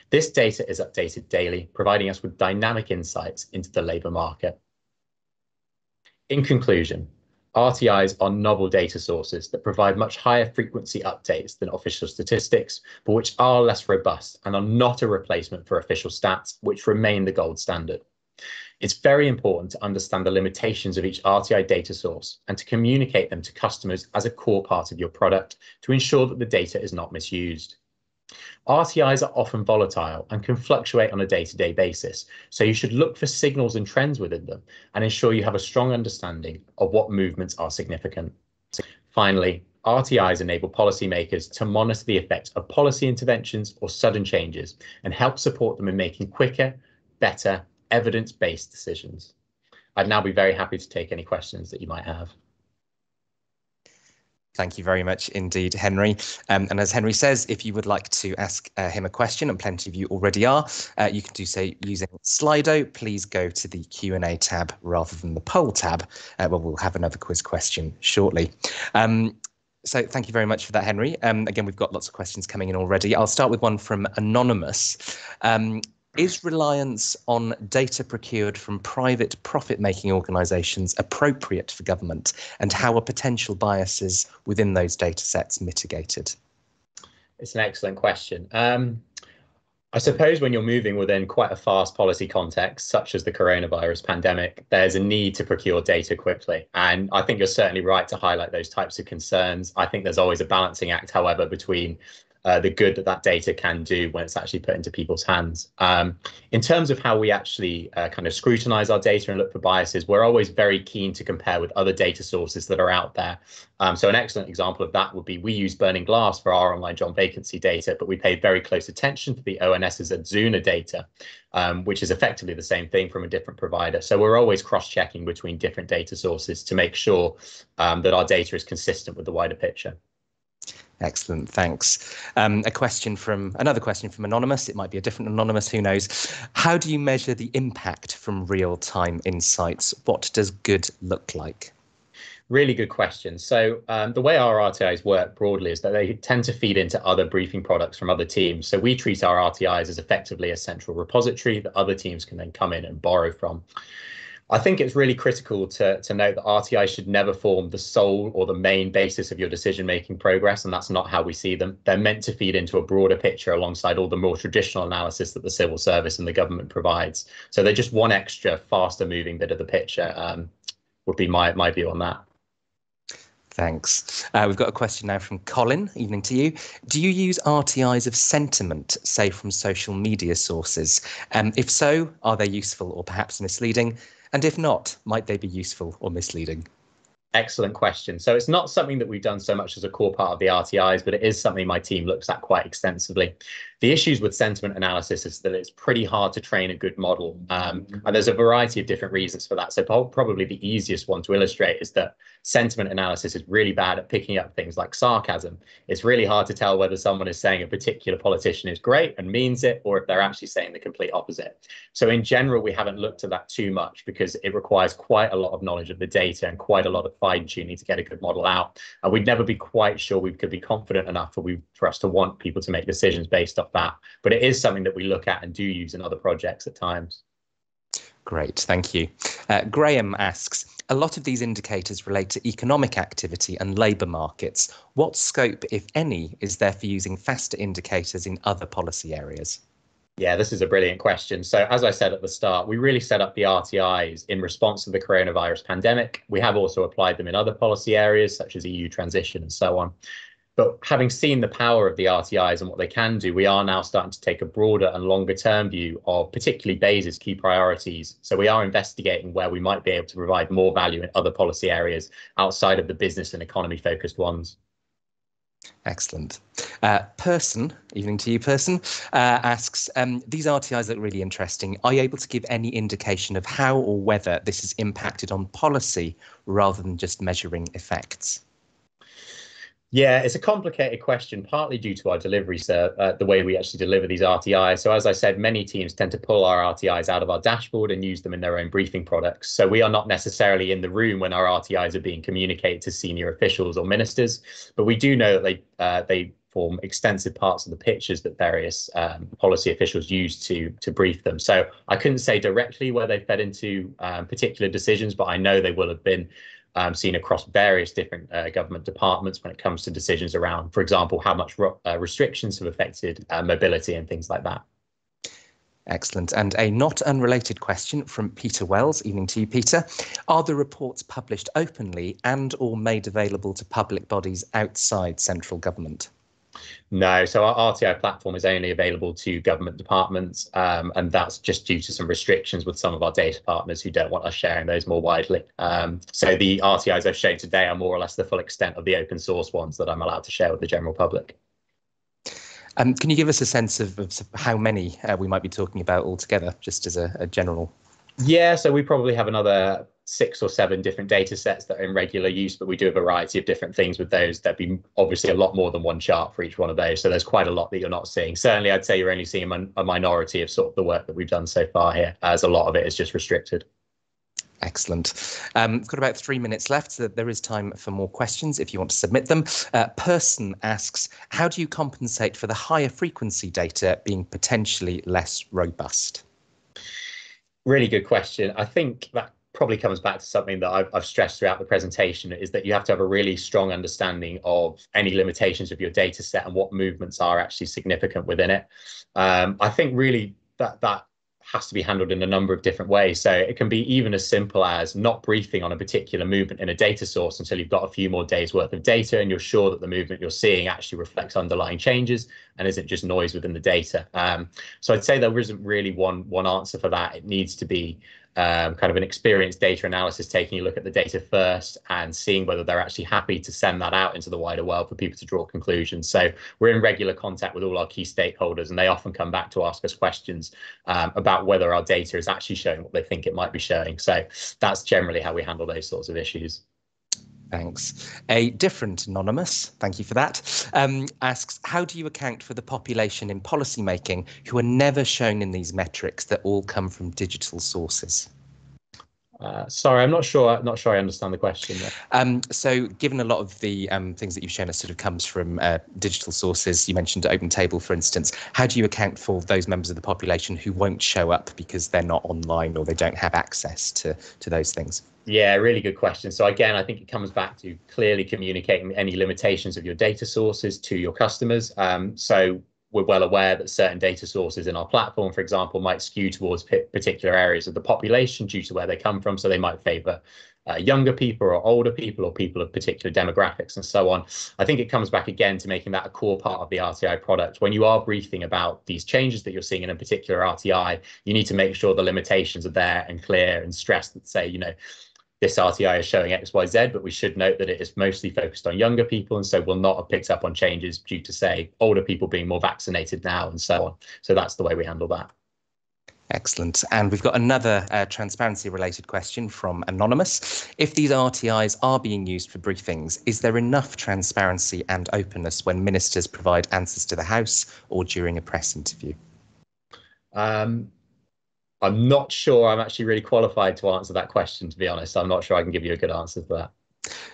This data is updated daily, providing us with dynamic insights into the labour market. In conclusion, RTIs are novel data sources that provide much higher frequency updates than official statistics, but which are less robust and are not a replacement for official stats, which remain the gold standard. It's very important to understand the limitations of each RTI data source and to communicate them to customers as a core part of your product to ensure that the data is not misused. RTIs are often volatile and can fluctuate on a day-to-day basis, so you should look for signals and trends within them and ensure you have a strong understanding of what movements are significant. Finally, RTIs enable policymakers to monitor the effects of policy interventions or sudden changes and help support them in making quicker, better, evidence-based decisions. I'd now be very happy to take any questions that you might have. Thank you very much indeed, Henry. Um, and as Henry says, if you would like to ask uh, him a question, and plenty of you already are, uh, you can do so using Slido. Please go to the Q&A tab rather than the poll tab, uh, where we'll have another quiz question shortly. Um, so thank you very much for that, Henry. Um, again, we've got lots of questions coming in already. I'll start with one from Anonymous. Um, is reliance on data procured from private profit making organisations appropriate for government, and how are potential biases within those data sets mitigated? It's an excellent question. Um, I suppose when you're moving within quite a fast policy context, such as the coronavirus pandemic, there's a need to procure data quickly. And I think you're certainly right to highlight those types of concerns. I think there's always a balancing act, however, between uh, the good that that data can do when it's actually put into people's hands. Um, in terms of how we actually uh, kind of scrutinize our data and look for biases, we're always very keen to compare with other data sources that are out there. Um, so an excellent example of that would be we use Burning Glass for our online job vacancy data, but we pay very close attention to the ONS's Adzuna data, um, which is effectively the same thing from a different provider. So we're always cross-checking between different data sources to make sure um, that our data is consistent with the wider picture. Excellent, thanks. Um, a question from another question from Anonymous. It might be a different Anonymous, who knows. How do you measure the impact from real time insights? What does good look like? Really good question. So um, the way our RTIs work broadly is that they tend to feed into other briefing products from other teams. So we treat our RTIs as effectively a central repository that other teams can then come in and borrow from. I think it's really critical to, to note that RTI should never form the sole or the main basis of your decision making progress, and that's not how we see them. They're meant to feed into a broader picture alongside all the more traditional analysis that the civil service and the government provides. So they're just one extra, faster moving bit of the picture, um, would be my, my view on that. Thanks. Uh, we've got a question now from Colin. Evening to you. Do you use RTIs of sentiment, say from social media sources? Um, if so, are they useful or perhaps misleading? And if not, might they be useful or misleading? Excellent question. So it's not something that we've done so much as a core part of the RTIs, but it is something my team looks at quite extensively. The issues with sentiment analysis is that it's pretty hard to train a good model. Um, and there's a variety of different reasons for that. So probably the easiest one to illustrate is that sentiment analysis is really bad at picking up things like sarcasm. It's really hard to tell whether someone is saying a particular politician is great and means it, or if they're actually saying the complete opposite. So in general, we haven't looked at that too much because it requires quite a lot of knowledge of the data and quite a lot of fine tuning to get a good model out. And we'd never be quite sure we could be confident enough for, we, for us to want people to make decisions based off that. But it is something that we look at and do use in other projects at times. Great, thank you. Uh, Graham asks, a lot of these indicators relate to economic activity and labour markets. What scope, if any, is there for using faster indicators in other policy areas? Yeah, this is a brilliant question. So, as I said at the start, we really set up the RTIs in response to the coronavirus pandemic. We have also applied them in other policy areas, such as EU transition and so on. But having seen the power of the RTIs and what they can do, we are now starting to take a broader and longer term view of particularly BEIS's key priorities. So we are investigating where we might be able to provide more value in other policy areas outside of the business and economy focused ones. Excellent. Uh, person, evening to you, person, uh, asks, um, these RTIs look really interesting. Are you able to give any indication of how or whether this has impacted on policy rather than just measuring effects? Yeah, it's a complicated question, partly due to our delivery, sir, uh, the way we actually deliver these RTIs. So, as I said, many teams tend to pull our RTIs out of our dashboard and use them in their own briefing products. So, we are not necessarily in the room when our RTIs are being communicated to senior officials or ministers, but we do know that they uh, they form extensive parts of the pictures that various um, policy officials use to to brief them. So, I couldn't say directly where they fed into um, particular decisions, but I know they will have been um, seen across various different uh, government departments when it comes to decisions around, for example, how much uh, restrictions have affected uh, mobility and things like that. Excellent. And a not unrelated question from Peter Wells. Evening to you, Peter. Are the reports published openly and or made available to public bodies outside central government? No, so our RTI platform is only available to government departments, um, and that's just due to some restrictions with some of our data partners who don't want us sharing those more widely. Um, so the RTIs I've shown today are more or less the full extent of the open source ones that I'm allowed to share with the general public. Um, can you give us a sense of, of how many uh, we might be talking about altogether, just as a, a general? Yeah, so we probably have another six or seven different data sets that are in regular use, but we do a variety of different things with those. There'd be obviously a lot more than one chart for each one of those. So there's quite a lot that you're not seeing. Certainly, I'd say you're only seeing a minority of sort of the work that we've done so far here, as a lot of it is just restricted. Excellent. Um, we've got about three minutes left, so there is time for more questions if you want to submit them. Uh, person asks, how do you compensate for the higher frequency data being potentially less robust? Really good question. I think that probably comes back to something that I've, I've, stressed throughout the presentation is that you have to have a really strong understanding of any limitations of your data set and what movements are actually significant within it. Um, I think really that that has to be handled in a number of different ways. So it can be even as simple as not briefing on a particular movement in a data source until you've got a few more days worth of data and you're sure that the movement you're seeing actually reflects underlying changes and isn't just noise within the data. Um, so I'd say there isn't really one one answer for that. It needs to be um, kind of an experienced data analysis, taking a look at the data first and seeing whether they're actually happy to send that out into the wider world for people to draw conclusions. So we're in regular contact with all our key stakeholders, and they often come back to ask us questions um, about whether our data is actually showing what they think it might be showing. So that's generally how we handle those sorts of issues. Thanks. A different anonymous, thank you for that, um, asks How do you account for the population in policymaking who are never shown in these metrics that all come from digital sources? Uh, sorry, I'm not sure. Not sure I understand the question. Um, so, given a lot of the um, things that you've shown us sort of comes from uh, digital sources, you mentioned Open Table, for instance. How do you account for those members of the population who won't show up because they're not online or they don't have access to to those things? Yeah, really good question. So again, I think it comes back to clearly communicating any limitations of your data sources to your customers. Um, so we're well aware that certain data sources in our platform, for example, might skew towards particular areas of the population due to where they come from. So they might favor uh, younger people or older people or people of particular demographics and so on. I think it comes back again to making that a core part of the RTI product. When you are briefing about these changes that you're seeing in a particular RTI, you need to make sure the limitations are there and clear and stress that say, you know, this RTI is showing XYZ, but we should note that it is mostly focused on younger people and so will not have picked up on changes due to, say, older people being more vaccinated now and so on. So that's the way we handle that. Excellent. And we've got another uh, transparency related question from Anonymous. If these RTIs are being used for briefings, is there enough transparency and openness when ministers provide answers to the House or during a press interview? Um, I'm not sure I'm actually really qualified to answer that question, to be honest. I'm not sure I can give you a good answer for that.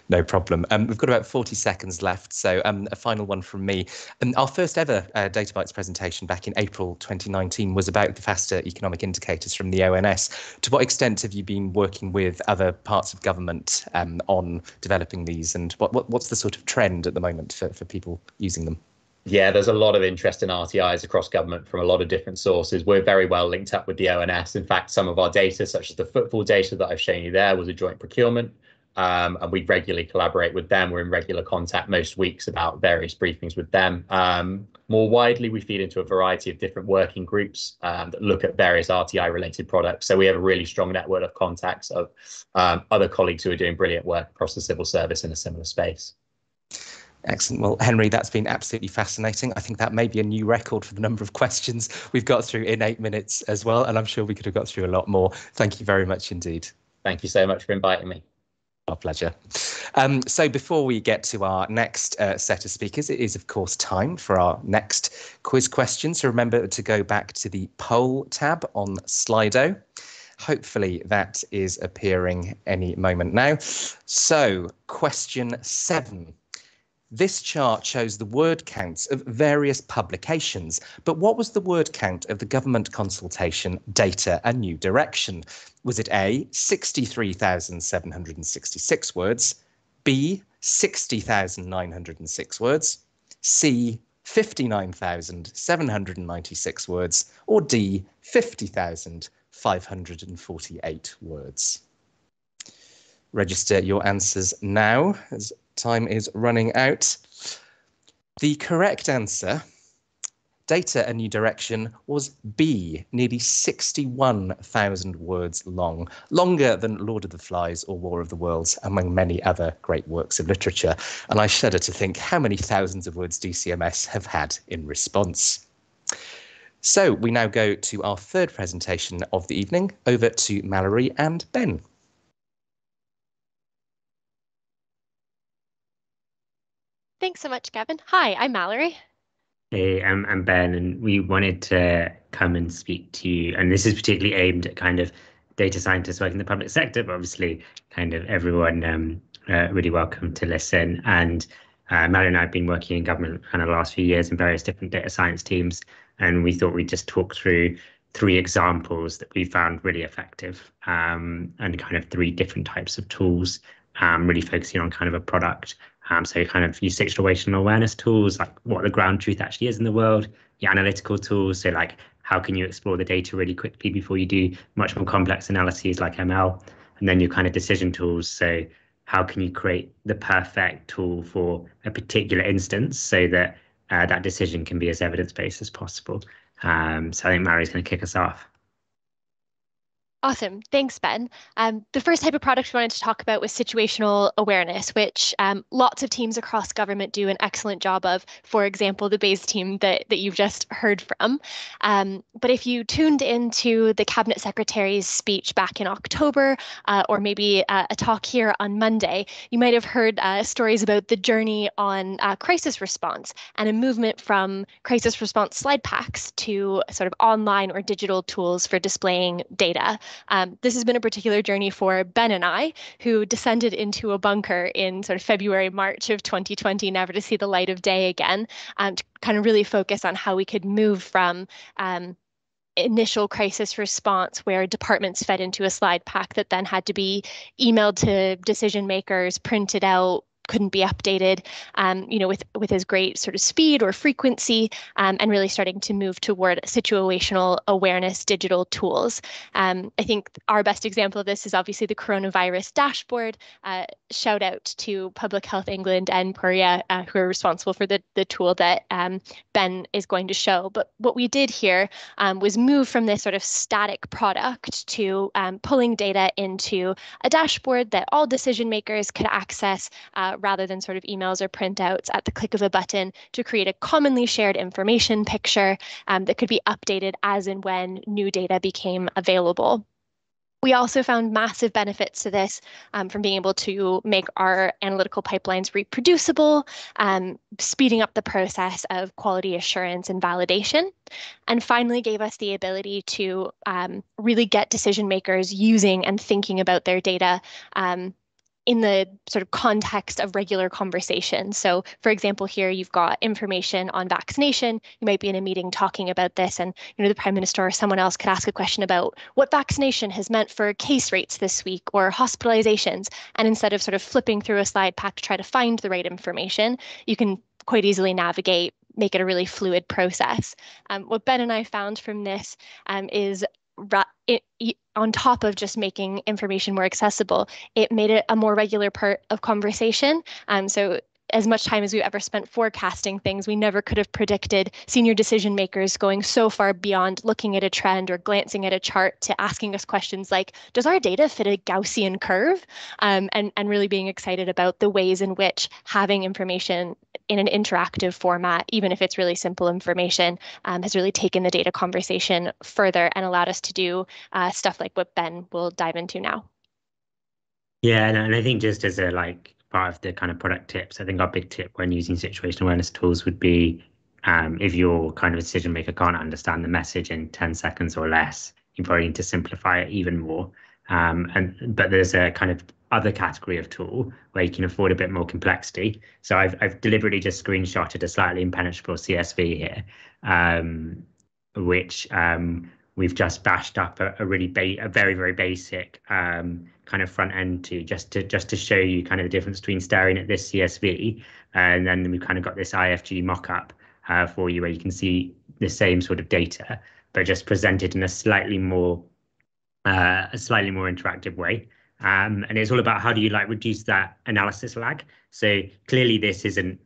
No problem. Um, we've got about 40 seconds left, so um, a final one from me. Um, our first ever uh, Data Bites presentation back in April 2019 was about the faster economic indicators from the ONS. To what extent have you been working with other parts of government um, on developing these, and what, what, what's the sort of trend at the moment for, for people using them? Yeah, there's a lot of interest in RTIs across government from a lot of different sources. We're very well linked up with the ONS. In fact, some of our data, such as the footfall data that I've shown you there, was a joint procurement. Um, and we regularly collaborate with them. We're in regular contact most weeks about various briefings with them. Um, more widely, we feed into a variety of different working groups um, that look at various RTI related products. So we have a really strong network of contacts of um, other colleagues who are doing brilliant work across the civil service in a similar space. Excellent. Well, Henry, that's been absolutely fascinating. I think that may be a new record for the number of questions we've got through in eight minutes as well. And I'm sure we could have got through a lot more. Thank you very much indeed. Thank you so much for inviting me. Our pleasure. Um, so before we get to our next uh, set of speakers, it is of course time for our next quiz question. So remember to go back to the poll tab on Slido. Hopefully that is appearing any moment now. So question seven. This chart shows the word counts of various publications, but what was the word count of the government consultation Data a New Direction? Was it A, 63,766 words, B, 60,906 words, C, 59,796 words, or D, 50,548 words? Register your answers now as time is running out. The correct answer, Data a New Direction, was B, nearly 61,000 words long, longer than Lord of the Flies or War of the Worlds, among many other great works of literature. And I shudder to think how many thousands of words DCMS have had in response. So we now go to our third presentation of the evening, over to Mallory and Ben. Thanks so much, Gavin. Hi, I'm Mallory. Hey, I'm, I'm Ben, and we wanted to come and speak to you. And this is particularly aimed at kind of data scientists working in the public sector, but obviously, kind of everyone um, uh, really welcome to listen. And uh, Mallory and I have been working in government kind of last few years in various different data science teams, and we thought we'd just talk through three examples that we found really effective um, and kind of three different types of tools, um, really focusing on kind of a product um, so kind of your situational awareness tools, like what the ground truth actually is in the world, your analytical tools, so like how can you explore the data really quickly before you do much more complex analyses like ML, and then your kind of decision tools. So how can you create the perfect tool for a particular instance so that uh, that decision can be as evidence-based as possible. Um, so I think Mary's going to kick us off. Awesome. Thanks, Ben. Um, the first type of product we wanted to talk about was situational awareness, which um, lots of teams across government do an excellent job of. For example, the BEIS team that, that you've just heard from. Um, but if you tuned into the Cabinet Secretary's speech back in October, uh, or maybe uh, a talk here on Monday, you might have heard uh, stories about the journey on uh, crisis response and a movement from crisis response slide packs to sort of online or digital tools for displaying data. Um, this has been a particular journey for Ben and I, who descended into a bunker in sort of February, March of 2020, never to see the light of day again, um, to kind of really focus on how we could move from um, initial crisis response where departments fed into a slide pack that then had to be emailed to decision makers, printed out, couldn't be updated, um, you know, with with his great sort of speed or frequency, um, and really starting to move toward situational awareness digital tools. Um, I think our best example of this is obviously the coronavirus dashboard. Uh, shout out to Public Health England and Purya, uh, who are responsible for the the tool that um, Ben is going to show. But what we did here um, was move from this sort of static product to um, pulling data into a dashboard that all decision makers could access. Uh, rather than sort of emails or printouts at the click of a button to create a commonly shared information picture um, that could be updated as and when new data became available. We also found massive benefits to this um, from being able to make our analytical pipelines reproducible, um, speeding up the process of quality assurance and validation, and finally gave us the ability to um, really get decision makers using and thinking about their data um, in the sort of context of regular conversation. So, for example, here you've got information on vaccination. You might be in a meeting talking about this, and you know the prime minister or someone else could ask a question about what vaccination has meant for case rates this week or hospitalizations. And instead of sort of flipping through a slide pack to try to find the right information, you can quite easily navigate make it a really fluid process. Um, what Ben and I found from this um, is it, on top of just making information more accessible, it made it a more regular part of conversation. Um, so as much time as we've ever spent forecasting things, we never could have predicted senior decision makers going so far beyond looking at a trend or glancing at a chart to asking us questions like, does our data fit a Gaussian curve? Um, and, and really being excited about the ways in which having information in an interactive format, even if it's really simple information, um, has really taken the data conversation further and allowed us to do uh, stuff like what Ben will dive into now. Yeah, and, and I think just as a like part of the kind of product tips, I think our big tip when using situational awareness tools would be um, if your kind of decision maker can't understand the message in 10 seconds or less, you probably need to simplify it even more. Um, and but there's a kind of other category of tool where you can afford a bit more complexity. So I've I've deliberately just screenshotted a slightly impenetrable CSV here, um, which um, we've just bashed up a, a really ba- a very very basic um, kind of front end to just to just to show you kind of the difference between staring at this CSV and then we've kind of got this IFG mockup uh, for you where you can see the same sort of data but just presented in a slightly more uh, a slightly more interactive way. Um, and it's all about how do you like reduce that analysis lag. So clearly this isn't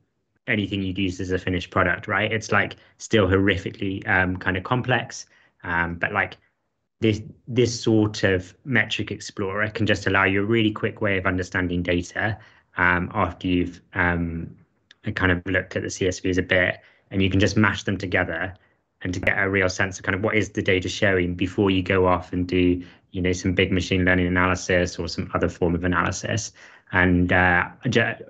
anything you'd use as a finished product, right? It's like still horrifically um, kind of complex, um, but like this this sort of metric explorer can just allow you a really quick way of understanding data um, after you've um, kind of looked at the CSVs a bit, and you can just mash them together and to get a real sense of kind of what is the data showing before you go off and do you know some big machine learning analysis or some other form of analysis. And uh,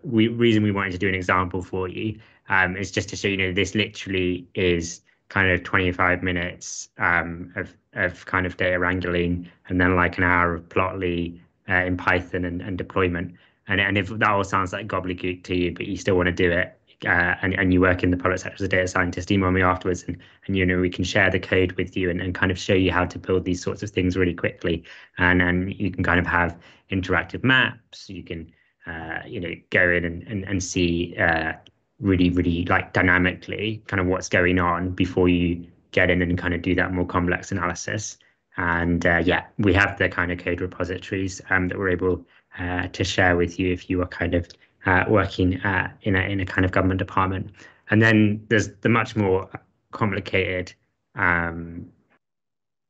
we reason we wanted to do an example for you um, is just to show you know this literally is kind of 25 minutes um, of of kind of data wrangling and then like an hour of plotly uh, in python and, and deployment and, and if that all sounds like gobbledygook to you but you still want to do it uh, and, and you work in the product sector as a data scientist, email me afterwards and, and you know we can share the code with you and, and kind of show you how to build these sorts of things really quickly. And then you can kind of have interactive maps. You can uh, you know go in and, and, and see uh, really, really like dynamically kind of what's going on before you get in and kind of do that more complex analysis. And uh, yeah, we have the kind of code repositories um, that we're able uh, to share with you if you are kind of uh, working uh, in a in a kind of government department. And then there's the much more complicated, um,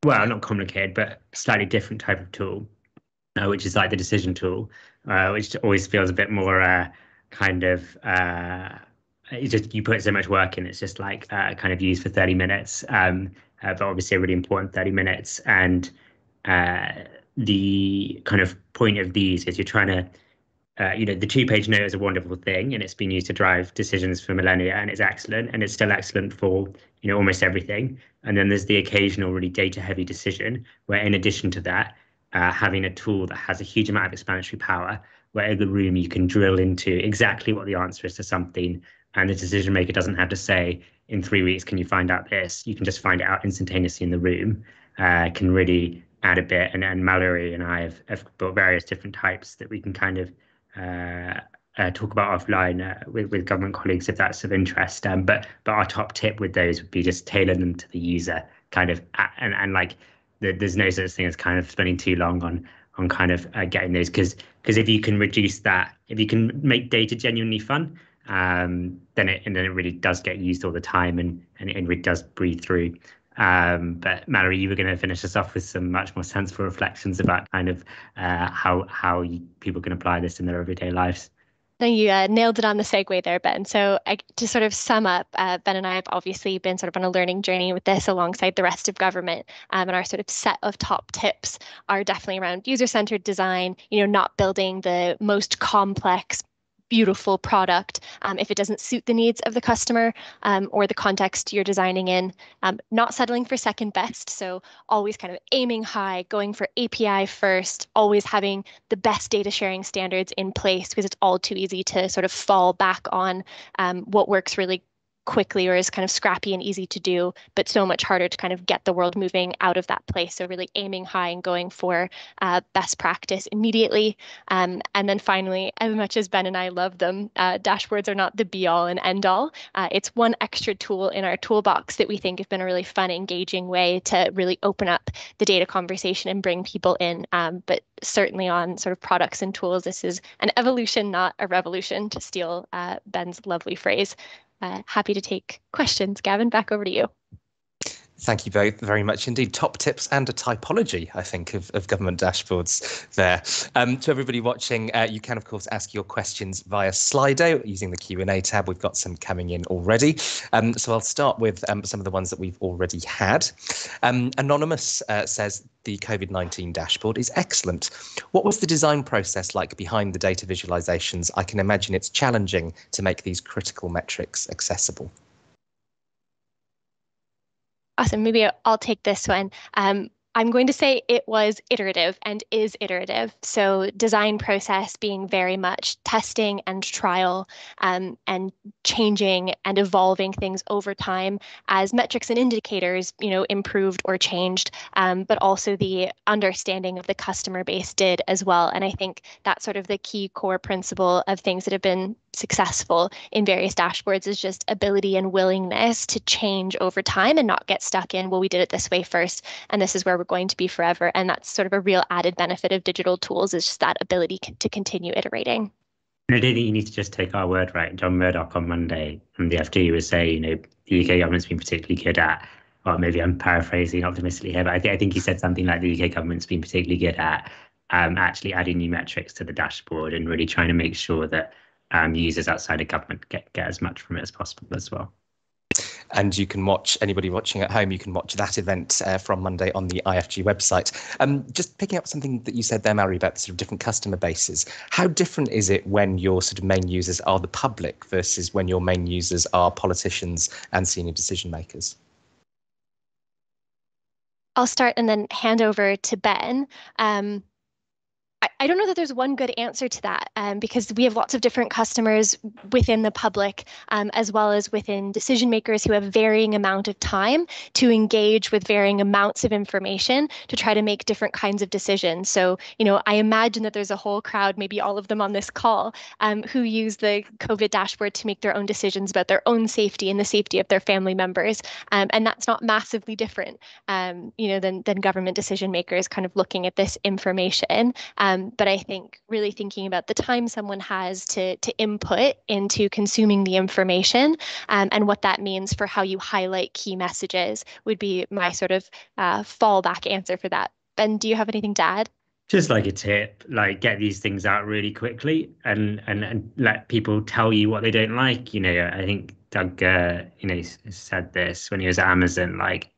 well, not complicated, but slightly different type of tool, uh, which is like the decision tool, uh, which always feels a bit more kind of. Uh, it's just you put so much work in. It's just like kind of used for 30 minutes, um, but obviously a really important 30 minutes. And the kind of point of these is you're trying to uh, you know, the two-page note is a wonderful thing, and it's been used to drive decisions for millennia, and it's excellent, and it's still excellent for you know almost everything. And then there's the occasional really data-heavy decision, where in addition to that, uh, having a tool that has a huge amount of explanatory power, where in the room you can drill into exactly what the answer is to something, and the decision maker doesn't have to say, in three weeks, can you find out this? You can just find it out instantaneously in the room. Uh, can really add a bit. And, and Mallory and I have, have built various different types that we can kind of uh, uh, talk about offline uh, with, with government colleagues if that's of interest. Um, but but our top tip with those would be just tailor them to the user, kind of, and and like the, there's no such thing as kind of spending too long on on kind of uh, getting those because because if you can reduce that, if you can make data genuinely fun, um, then it and then it really does get used all the time and and it really does breathe through. Um, but Mallory, you were going to finish us off with some much more sensible reflections about kind of uh, how how people can apply this in their everyday lives. No, you uh, nailed it on the segue there, Ben. So I, to sort of sum up, uh, Ben and I have obviously been sort of on a learning journey with this alongside the rest of government. Um, and our sort of set of top tips are definitely around user-centered design, you know, not building the most complex beautiful product um, if it doesn't suit the needs of the customer um, or the context you're designing in. Um, not settling for second best, so always kind of aiming high, going for API first, always having the best data sharing standards in place because it's all too easy to sort of fall back on um, what works really quickly or is kind of scrappy and easy to do, but so much harder to kind of get the world moving out of that place. So really aiming high and going for uh, best practice immediately. Um, and then finally, as much as Ben and I love them, uh, dashboards are not the be all and end all. Uh, it's one extra tool in our toolbox that we think have been a really fun, engaging way to really open up the data conversation and bring people in. Um, but certainly on sort of products and tools, this is an evolution, not a revolution, to steal uh, Ben's lovely phrase uh, happy to take questions. Gavin, back over to you. Thank you both very much indeed. Top tips and a typology, I think, of, of government dashboards there. Um, to everybody watching, uh, you can, of course, ask your questions via Slido using the Q&A tab. We've got some coming in already. Um, so I'll start with um, some of the ones that we've already had. Um, Anonymous uh, says the COVID-19 dashboard is excellent. What was the design process like behind the data visualizations? I can imagine it's challenging to make these critical metrics accessible. Awesome. Maybe I'll take this one. Um, I'm going to say it was iterative and is iterative. So design process being very much testing and trial um, and changing and evolving things over time as metrics and indicators, you know, improved or changed, um, but also the understanding of the customer base did as well. And I think that's sort of the key core principle of things that have been successful in various dashboards is just ability and willingness to change over time and not get stuck in, well, we did it this way first, and this is where we're going to be forever. And that's sort of a real added benefit of digital tools is just that ability to continue iterating. I don't think you need to just take our word right. John Murdoch on Monday from the FT was saying, you know, the UK government's been particularly good at, or maybe I'm paraphrasing optimistically here, but I, th- I think he said something like the UK government's been particularly good at um, actually adding new metrics to the dashboard and really trying to make sure that um, users outside of government get, get as much from it as possible as well. And you can watch anybody watching at home you can watch that event uh, from monday on the ifg website. Um, just picking up something that you said there mary about the sort of different customer bases. How different is it when your sort of main users are the public versus when your main users are politicians and senior decision makers? I'll start and then hand over to Ben. Um, I don't know that there's one good answer to that um, because we have lots of different customers within the public um, as well as within decision makers who have varying amount of time to engage with varying amounts of information to try to make different kinds of decisions. So, you know, I imagine that there's a whole crowd, maybe all of them on this call, um, who use the COVID dashboard to make their own decisions about their own safety and the safety of their family members. Um, and that's not massively different, um, you know, than, than government decision makers kind of looking at this information. Um, but I think really thinking about the time someone has to, to input into consuming the information um, and what that means for how you highlight key messages would be my sort of uh, fallback answer for that. Ben, do you have anything to add? just like a tip like get these things out really quickly and and, and let people tell you what they don't like you know i think doug uh, you know said this when he was at amazon like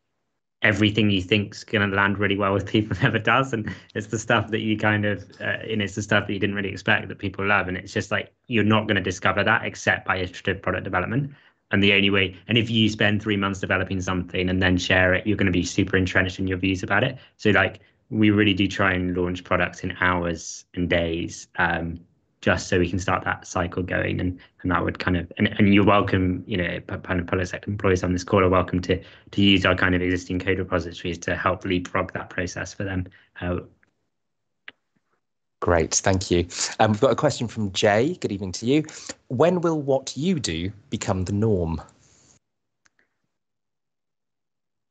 everything you think's going to land really well with people never does and it's the stuff that you kind of uh, and it's the stuff that you didn't really expect that people love and it's just like you're not going to discover that except by iterative product development. And the only way and if you spend three months developing something and then share it you're going to be super entrenched in your views about it. So like we really do try and launch products in hours and days um, just so we can start that cycle going and and that would kind of and, and you're welcome you know kind of public sector employees on this call are welcome to to use our kind of existing code repositories to help leapfrog that process for them uh, Great, thank you. Um, we've got a question from Jay. Good evening to you. When will what you do become the norm?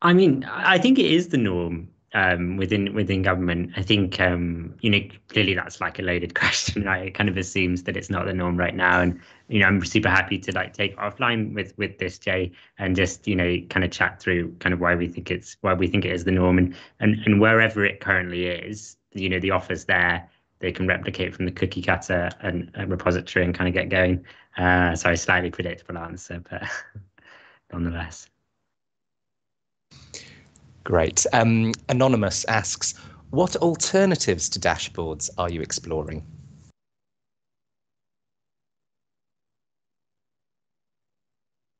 I mean, I think it is the norm um, within within government. I think um, you know clearly that's like a loaded question. Right? It kind of assumes that it's not the norm right now, and you know I'm super happy to like take offline with with this Jay and just you know kind of chat through kind of why we think it's why we think it is the norm, and and and wherever it currently is, you know the offer's there. They can replicate from the cookie cutter and, and repository and kind of get going. Uh, sorry, slightly predictable answer, but nonetheless. Great. Um, Anonymous asks, what alternatives to dashboards are you exploring?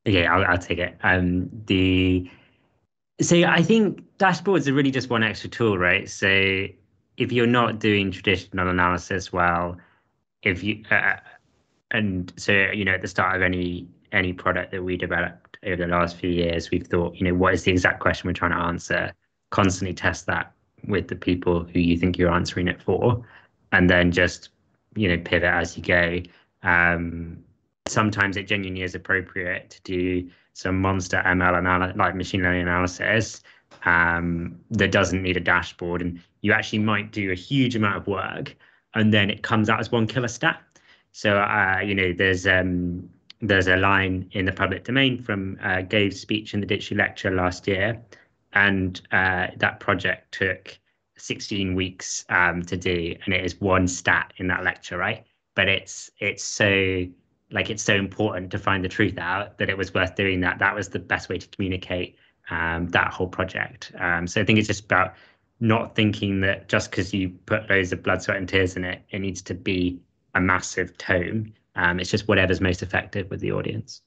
Okay, I'll, I'll take it. Um, the so I think dashboards are really just one extra tool, right? So if you're not doing traditional analysis well, if you uh, and so you know at the start of any any product that we develop, over the last few years, we've thought, you know, what is the exact question we're trying to answer? Constantly test that with the people who you think you're answering it for, and then just, you know, pivot as you go. Um, sometimes it genuinely is appropriate to do some monster ML analysis, like machine learning analysis, um, that doesn't need a dashboard, and you actually might do a huge amount of work, and then it comes out as one killer stat. So, uh, you know, there's um, there's a line in the public domain from uh, Gove's speech in the Ditchley Lecture last year, and uh, that project took 16 weeks um, to do, and it is one stat in that lecture, right? But it's it's so like it's so important to find the truth out that it was worth doing that. That was the best way to communicate um, that whole project. Um, so I think it's just about not thinking that just because you put loads of blood, sweat, and tears in it, it needs to be a massive tome. Um, it's just whatever's most effective with the audience.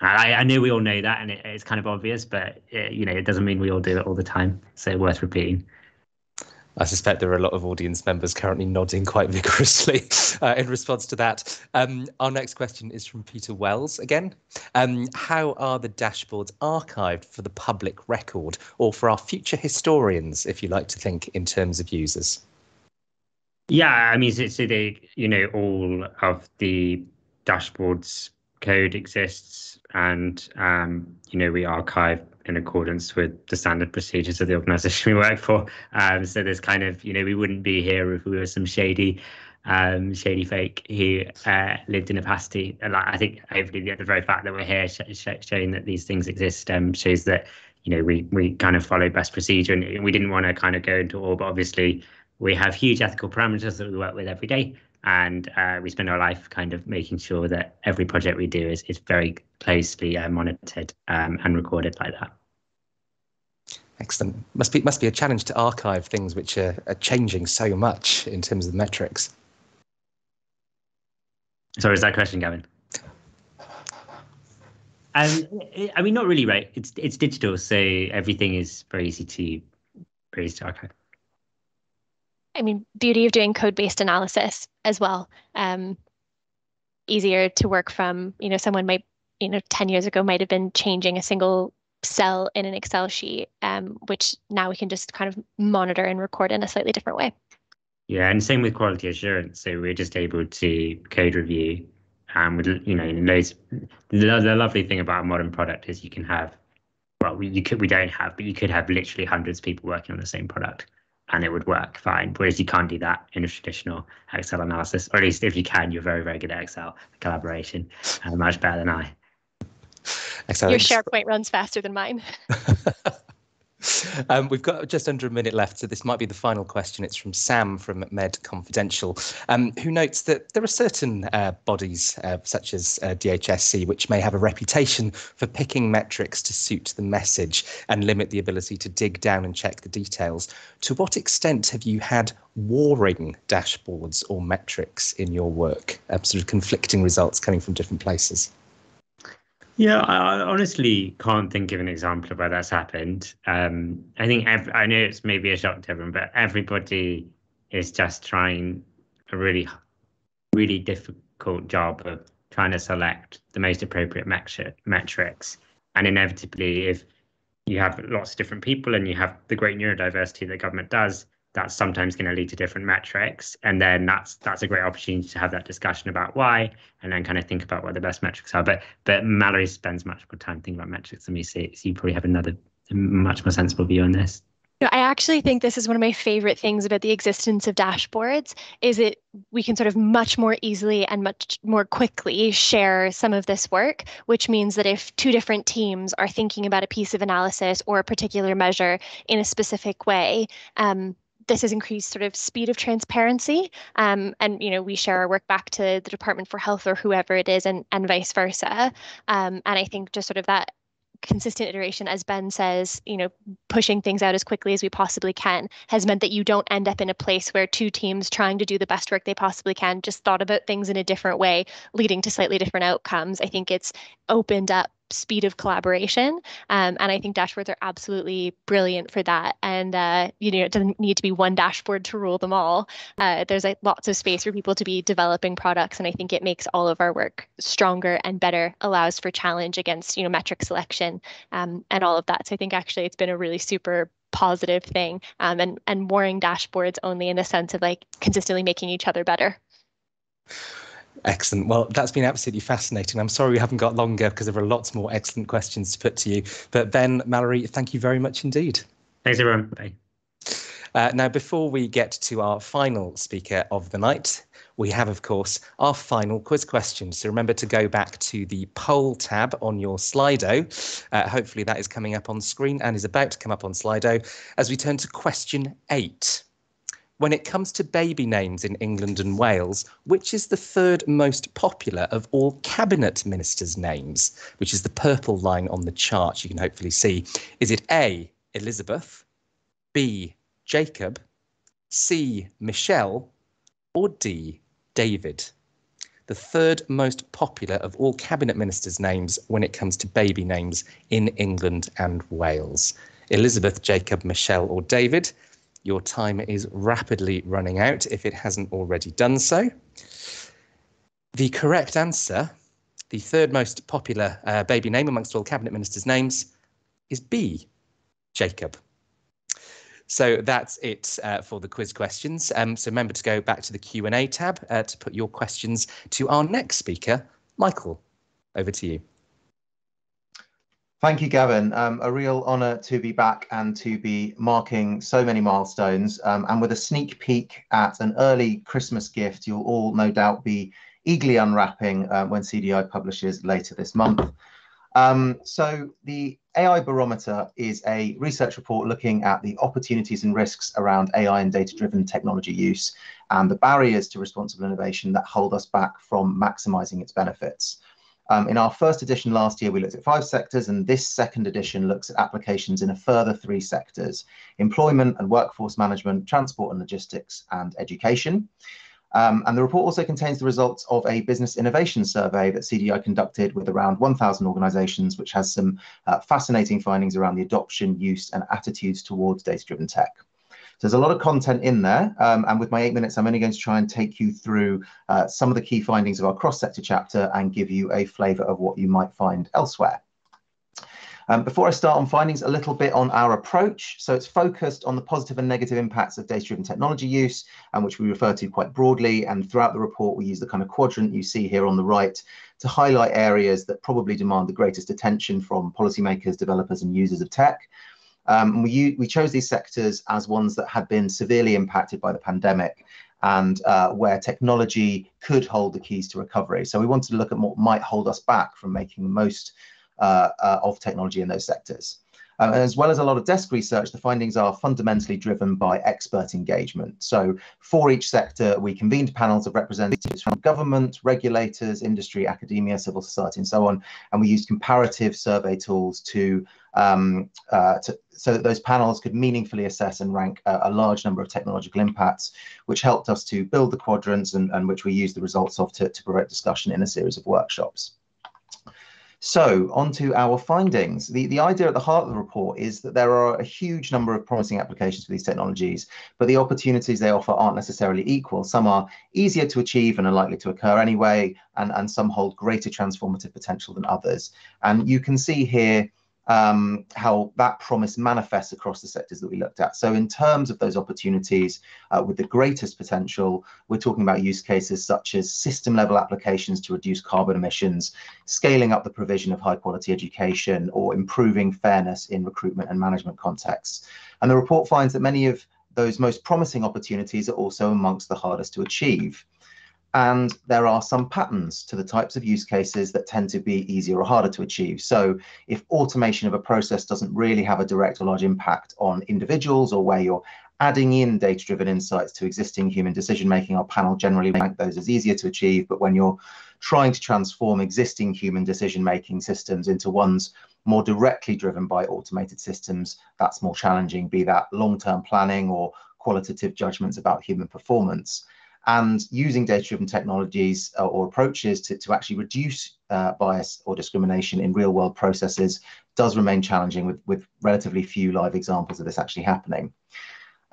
I, I know we all know that, and it, it's kind of obvious, but it, you know it doesn't mean we all do it all the time. So worth repeating. I suspect there are a lot of audience members currently nodding quite vigorously uh, in response to that. Um, our next question is from Peter Wells again. Um, how are the dashboards archived for the public record or for our future historians, if you like to think in terms of users? Yeah, I mean, so, so they, you know, all of the dashboards code exists and, um, you know, we archive in accordance with the standard procedures of the organization we work for. Um, so there's kind of, you know, we wouldn't be here if we were some shady, um, shady fake who uh, lived in opacity. And I think hopefully the, the very fact that we're here sh- sh- showing that these things exist um, shows that, you know, we we kind of follow best procedure and we didn't want to kind of go into all, but obviously we have huge ethical parameters that we work with every day and uh, we spend our life kind of making sure that every project we do is, is very closely uh, monitored um, and recorded like that. Excellent. Must be must be a challenge to archive things which are, are changing so much in terms of the metrics. Sorry, is that question, Gavin? Um, I mean, not really, right? It's it's digital, so everything is very easy to very easy to archive. I mean, beauty of doing code-based analysis as well. Um, easier to work from. You know, someone might, you know, ten years ago might have been changing a single cell in an Excel sheet, um, which now we can just kind of monitor and record in a slightly different way. Yeah, and same with quality assurance. So we're just able to code review, and um, with you know, loads. The, the lovely thing about a modern product is you can have, well, we you could we don't have, but you could have literally hundreds of people working on the same product, and it would work fine. Whereas you can't do that in a traditional Excel analysis, or at least if you can, you're very very good at Excel collaboration, uh, much better than I. Your SharePoint runs faster than mine. um, we've got just under a minute left, so this might be the final question. It's from Sam from medConfidential, um, who notes that there are certain uh, bodies, uh, such as uh, DHSC, which may have a reputation for picking metrics to suit the message and limit the ability to dig down and check the details. To what extent have you had warring dashboards or metrics in your work, uh, sort of conflicting results coming from different places? Yeah, I honestly can't think of an example of where that's happened. Um, I think I know it's maybe a shock to everyone, but everybody is just trying a really, really difficult job of trying to select the most appropriate metrics. And inevitably, if you have lots of different people and you have the great neurodiversity that government does, that's sometimes going to lead to different metrics and then that's that's a great opportunity to have that discussion about why and then kind of think about what the best metrics are. But but mallory spends much more time thinking about metrics than me so, so you probably have another much more sensible view on this. I actually think this is one of my favorite things about the existence of dashboards is it we can sort of much more easily and much more quickly share some of this work, which means that if two different teams are thinking about a piece of analysis or a particular measure in a specific way, um, this has increased sort of speed of transparency. Um, and, you know, we share our work back to the Department for Health or whoever it is and, and vice versa. Um, and I think just sort of that consistent iteration, as Ben says, you know, pushing things out as quickly as we possibly can has meant that you don't end up in a place where two teams trying to do the best work they possibly can just thought about things in a different way, leading to slightly different outcomes. I think it's opened up speed of collaboration. Um, and I think dashboards are absolutely brilliant for that. And uh, you know, it doesn't need to be one dashboard to rule them all. Uh, there's like lots of space for people to be developing products, and I think it makes all of our work stronger and better. Allows for challenge against you know metric selection um, and all of that. So I think actually it's been a really super positive thing um, and and warring dashboards only in the sense of like consistently making each other better. Excellent. Well, that's been absolutely fascinating. I'm sorry we haven't got longer because there are lots more excellent questions to put to you. But Ben, Mallory, thank you very much indeed. Thanks, everyone. Bye. Uh, now, before we get to our final speaker of the night, we have, of course, our final quiz question. So remember to go back to the poll tab on your Slido. Uh, hopefully that is coming up on screen and is about to come up on Slido as we turn to question eight. When it comes to baby names in England and Wales, which is the third most popular of all cabinet ministers' names, which is the purple line on the chart you can hopefully see? Is it A, Elizabeth, B, Jacob, C, Michelle, or D, David? The third most popular of all cabinet ministers' names when it comes to baby names in England and Wales. Elizabeth, Jacob, Michelle, or David? Your time is rapidly running out if it hasn't already done so. The correct answer, the third most popular uh, baby name amongst all cabinet ministers' names, is B, Jacob. So that's it uh, for the quiz questions. Um, so remember to go back to the Q&A tab uh, to put your questions to our next speaker, Michael. Over to you. Thank you, Gavin. Um, a real honour to be back and to be marking so many milestones. Um, and with a sneak peek at an early Christmas gift, you'll all no doubt be eagerly unwrapping uh, when CDEI publishes later this month. Um, so the AI Barometer is a research report looking at the opportunities and risks around AI and data-driven technology use and the barriers to responsible innovation that hold us back from maximizing its benefits. Um, in our first edition last year, we looked at five sectors, and this second edition looks at applications in a further three sectors, employment and workforce management, transport and logistics, and education. Um, and the report also contains the results of a business innovation survey that CDEI conducted with around 1,000 organizations, which has some uh, fascinating findings around the adoption, use, and attitudes towards data-driven tech. There's a lot of content in there. Um, and with my eight minutes, I'm only going to try and take you through uh, some of the key findings of our cross-sector chapter and give you a flavour of what you might find elsewhere. Um, before I start on findings, a little bit on our approach. So it's focused on the positive and negative impacts of data-driven technology use, and which we refer to quite broadly. And throughout the report, we use the kind of quadrant you see here on the right to highlight areas that probably demand the greatest attention from policymakers, developers, and users of tech. Um, we, we chose these sectors as ones that had been severely impacted by the pandemic and uh, where technology could hold the keys to recovery. So we wanted to look at what might hold us back from making the most uh, uh, of technology in those sectors. Um, as well as a lot of desk research, the findings are fundamentally driven by expert engagement. So for each sector, we convened panels of representatives from government, regulators, industry, academia, civil society, and so on. And we used comparative survey tools to, um, uh, to so that those panels could meaningfully assess and rank a, a, large number of technological impacts, which helped us to build the quadrants and, and which we used the results of to, to provoke discussion in a series of workshops. So, on to our findings. The, the idea at the heart of the report is that there are a huge number of promising applications for these technologies, but the opportunities they offer aren't necessarily equal. Some are easier to achieve and are likely to occur anyway, and, and some hold greater transformative potential than others. And you can see here um, how that promise manifests across the sectors that we looked at. So in terms of those opportunities uh, with the greatest potential, we're talking about use cases such as system level applications to reduce carbon emissions, scaling up the provision of high quality education, or improving fairness in recruitment and management contexts. And the report finds that many of those most promising opportunities are also amongst the hardest to achieve. And there are some patterns to the types of use cases that tend to be easier or harder to achieve. So if automation of a process doesn't really have a direct or large impact on individuals or where you're adding in data-driven insights to existing human decision-making, our panel generally rank those as easier to achieve. But when you're trying to transform existing human decision-making systems into ones more directly driven by automated systems, that's more challenging, be that long-term planning or qualitative judgments about human performance and using data-driven technologies uh, or approaches to, to actually reduce uh, bias or discrimination in real-world processes does remain challenging with, with relatively few live examples of this actually happening.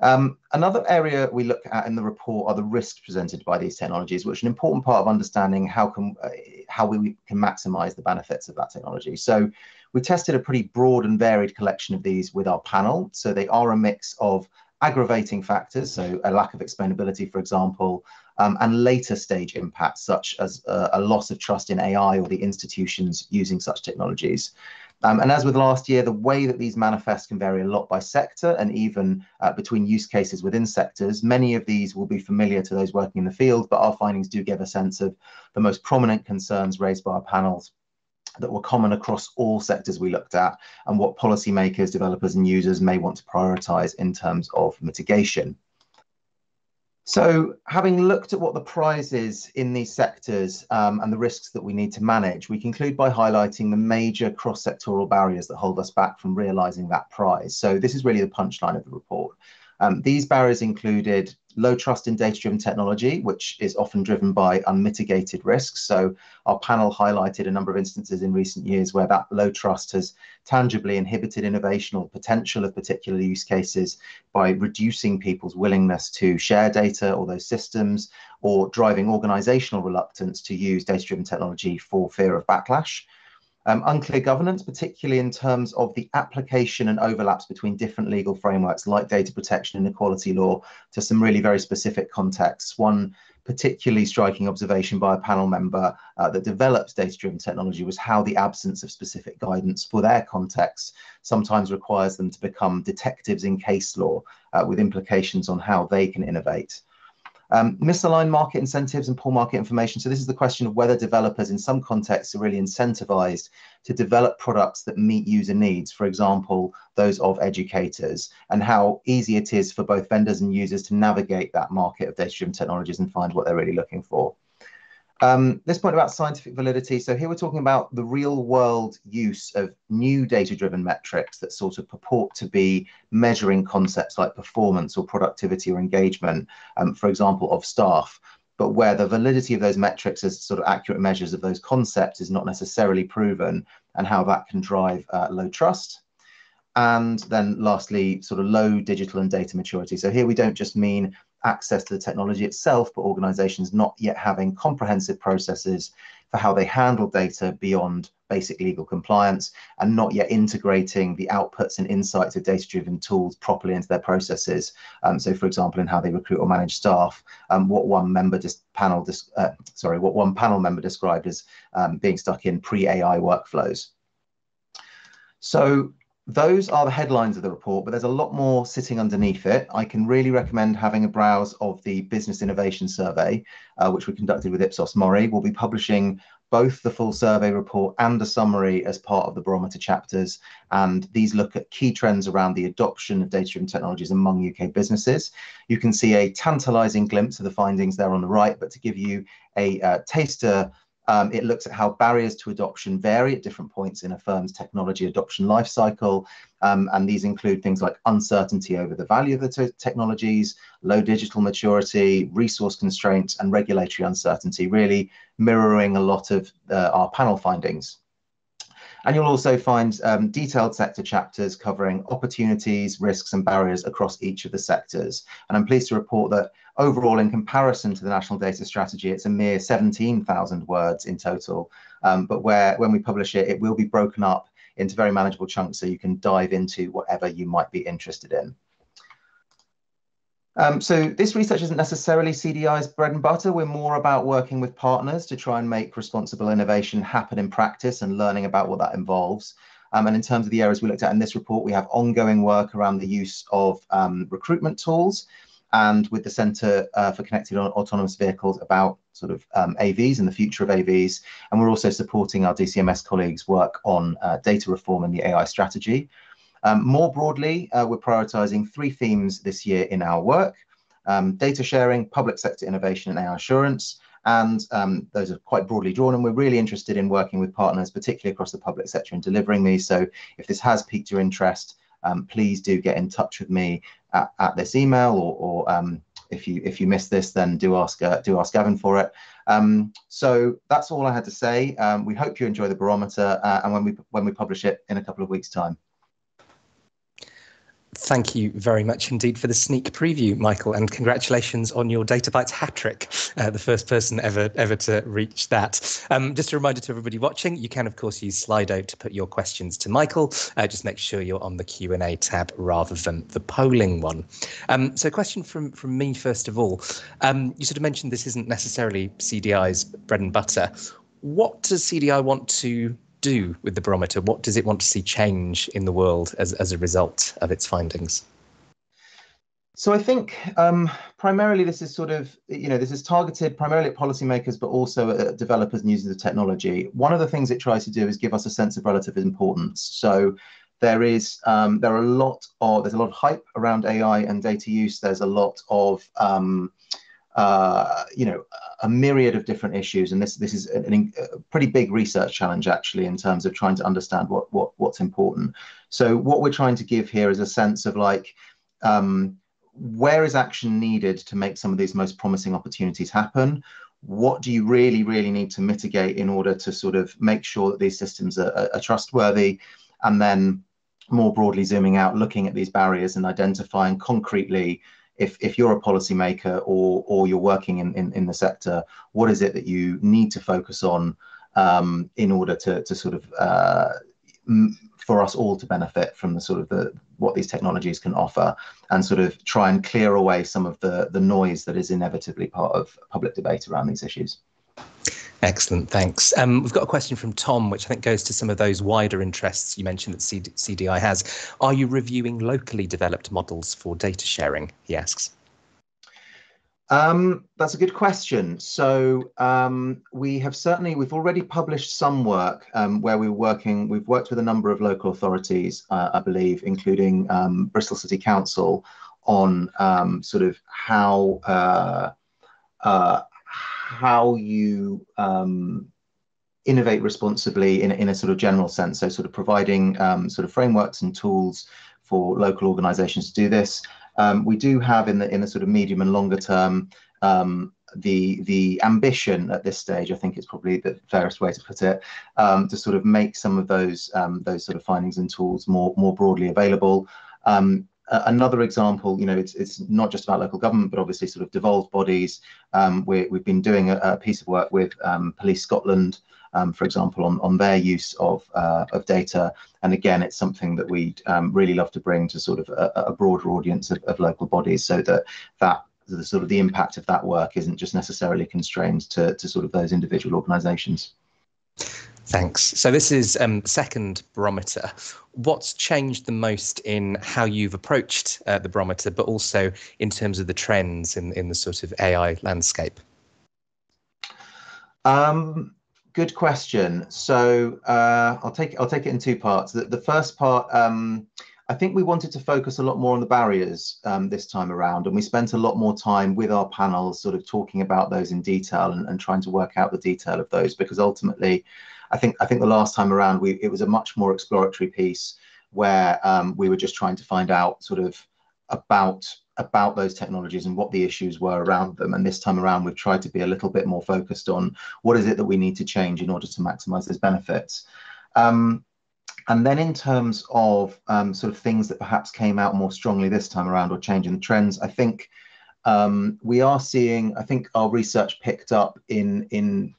Um, another area we look at in the report are the risks presented by these technologies, which is an important part of understanding how can uh, how we can maximize the benefits of that technology. So we tested a pretty broad and varied collection of these with our panel. So they are a mix of aggravating factors, so a lack of explainability, for example, um, and later stage impacts such as uh, a loss of trust in AI or the institutions using such technologies. Um, and as with last year, the way that these manifest can vary a lot by sector and even uh, between use cases within sectors. Many of these will be familiar to those working in the field, but our findings do give a sense of the most prominent concerns raised by our panels that were common across all sectors we looked at and what policymakers, developers and users may want to prioritize in terms of mitigation. So having looked at what the prize is in these sectors um, and the risks that we need to manage, we conclude by highlighting the major cross-sectoral barriers that hold us back from realizing that prize. So this is really the punchline of the report. Um, these barriers included low trust in data-driven technology, which is often driven by unmitigated risks. So our panel highlighted a number of instances in recent years where that low trust has tangibly inhibited innovation or potential of particular use cases by reducing people's willingness to share data or those systems or driving organizational reluctance to use data-driven technology for fear of backlash. Um, unclear governance, particularly in terms of the application and overlaps between different legal frameworks like data protection and equality law to some really very specific contexts. One particularly striking observation by a panel member uh, that develops data-driven technology was how the absence of specific guidance for their context sometimes requires them to become detectives in case law uh, with implications on how they can innovate. Um, misaligned market incentives and poor market information. So this is the question of whether developers in some contexts are really incentivized to develop products that meet user needs, for example, those of educators, and how easy it is for both vendors and users to navigate that market of data-driven technologies and find what they're really looking for. Um, this point about scientific validity. So here we're talking about the real world use of new data driven metrics that sort of purport to be measuring concepts like performance or productivity or engagement, um, for example, of staff, but where the validity of those metrics as sort of accurate measures of those concepts is not necessarily proven and how that can drive uh, low trust. And then lastly, sort of low digital and data maturity. So here we don't just mean access to the technology itself, but organizations not yet having comprehensive processes for how they handle data beyond basic legal compliance and not yet integrating the outputs and insights of data-driven tools properly into their processes. Um, so, for example, in how they recruit or manage staff, um, what one member just panel, uh, sorry, what one panel member described as um, being stuck in pre-AI workflows. So those are the headlines of the report, but there's a lot more sitting underneath it. I can really recommend having a browse of the Business Innovation Survey, uh, which we conducted with Ipsos Mori. We'll be publishing both the full survey report and a summary as part of the barometer chapters. And these look at key trends around the adoption of data-driven technologies among UK businesses. You can see a tantalizing glimpse of the findings there on the right, but to give you a uh, taster um, it looks at how barriers to adoption vary at different points in a firm's technology adoption lifecycle. Um, and these include things like uncertainty over the value of the technologies, low digital maturity, resource constraints, and regulatory uncertainty, really mirroring a lot of uh, our panel findings. And you'll also find um, detailed sector chapters covering opportunities, risks, and barriers across each of the sectors. And I'm pleased to report that overall, in comparison to the National Data Strategy, it's a mere 17,000 words in total. Um, but where when we publish it, it will be broken up into very manageable chunks so you can dive into whatever you might be interested in. Um, so this research isn't necessarily CDEI's bread and butter. We're more about working with partners to try and make responsible innovation happen in practice and learning about what that involves. Um, and in terms of the areas we looked at in this report, we have ongoing work around the use of um, recruitment tools and with the Centre uh, for Connected Autonomous Vehicles about sort of um, AVs and the future of AVs. And we're also supporting our DCMS colleagues' work on uh, data reform and the AI strategy. Um, more broadly, uh, we're prioritizing three themes this year in our work, um, data sharing, public sector innovation and AI assurance. And um, those are quite broadly drawn, and we're really interested in working with partners, particularly across the public sector, in delivering these. So if this has piqued your interest, um, please do get in touch with me at, at this email, or, or um, if you if you missed this, then do ask uh, do ask Gavin for it. Um, so that's all I had to say. Um, we hope you enjoy the barometer, uh, and when we when we publish it in a couple of weeks' time. Thank you very much indeed for the sneak preview, Michael, and congratulations on your Data Bites hat trick, uh, the first person ever ever to reach that. Um, just a reminder to everybody watching, you can of course use Slido to put your questions to Michael. Uh, just make sure you're on the Q and A tab rather than the polling one. Um, so, a question from from me first of all. Um, you sort of mentioned this isn't necessarily CDEI's bread and butter. What does CDI want to do with the barometer? What does it want to see change in the world as, as a result of its findings? So I think um, primarily this is sort of, you know, this is targeted primarily at policymakers, but also at developers and users of technology. One of the things it tries to do is give us a sense of relative importance. So there is, um, there are a lot of, there's a lot of hype around AI and data use. There's a lot of, um, uh, you know, a myriad of different issues, and this this is an, a pretty big research challenge actually in terms of trying to understand what what what's important. So what we're trying to give here is a sense of like um, where is action needed to make some of these most promising opportunities happen? What do you really, really need to mitigate in order to sort of make sure that these systems are, are trustworthy? And then more broadly zooming out, looking at these barriers and identifying concretely if, if you're a policymaker or, or you're working in, in, in the sector, what is it that you need to focus on um, in order to, to sort of uh, for us all to benefit from the sort of the what these technologies can offer and sort of try and clear away some of the the noise that is inevitably part of public debate around these issues. Excellent, thanks. Um, we've got a question from Tom, which I think goes to some of those wider interests you mentioned that CD CDEI has. Are you reviewing locally developed models for data sharing? He asks. Um, that's a good question. So um, we have certainly, we've already published some work um, where we're working, we've worked with a number of local authorities, uh, I believe, including um, Bristol City Council on um, sort of how, uh, uh, how you um, innovate responsibly in, in a sort of general sense. So sort of providing sort of frameworks and tools for local organizations to do this. Um, we do have in the in the sort of medium and longer term um, the the ambition at this stage, I think it's probably the fairest way to put it, um, to sort of make some of those um, those sort of findings and tools more more broadly available. Um, another example, you know, it's it's not just about local government, but obviously sort of devolved bodies. Um, we have been doing a, a, piece of work with Police Scotland um, for example, on, on their use of, uh, of data. And again, it's something that we'd um, really love to bring to sort of a, a broader audience of, of, local bodies so that that the sort of the impact of that work isn't just necessarily constrained to, to sort of those individual organizations. Thanks. So this is um, second barometer. What's changed the most in how you've approached uh, the barometer, but also in terms of the trends in, in the sort of AI landscape? Um, Good question. So uh, I'll take I'll take it in two parts. The, the first part, um, I think we wanted to focus a lot more on the barriers um, this time around, and we spent a lot more time with our panels, sort of talking about those in detail and, and trying to work out the detail of those. Because ultimately, I think I think the last time around, we it was a much more exploratory piece where um, we were just trying to find out sort of about about those technologies and what the issues were around them. And this time around, we've tried to be a little bit more focused on what is it that we need to change in order to maximize those benefits. Um, and then in terms of um, sort of things that perhaps came out more strongly this time around or changing the trends, I think um, we are seeing, I think our research picked up in, in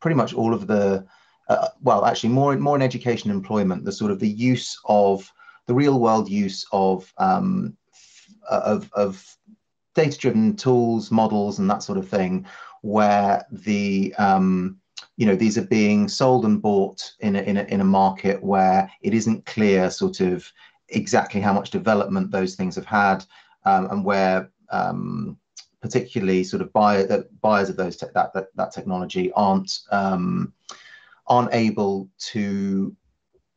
pretty much all of the, uh, well, actually more, more in education employment, the sort of the use of, the real world use of um, of, of data-driven tools, models, and that sort of thing, where the um, you know these are being sold and bought in a, in a in a market where it isn't clear sort of exactly how much development those things have had, um, and where um, particularly sort of buyer that buyers of those te- that, that that technology aren't um, aren't able to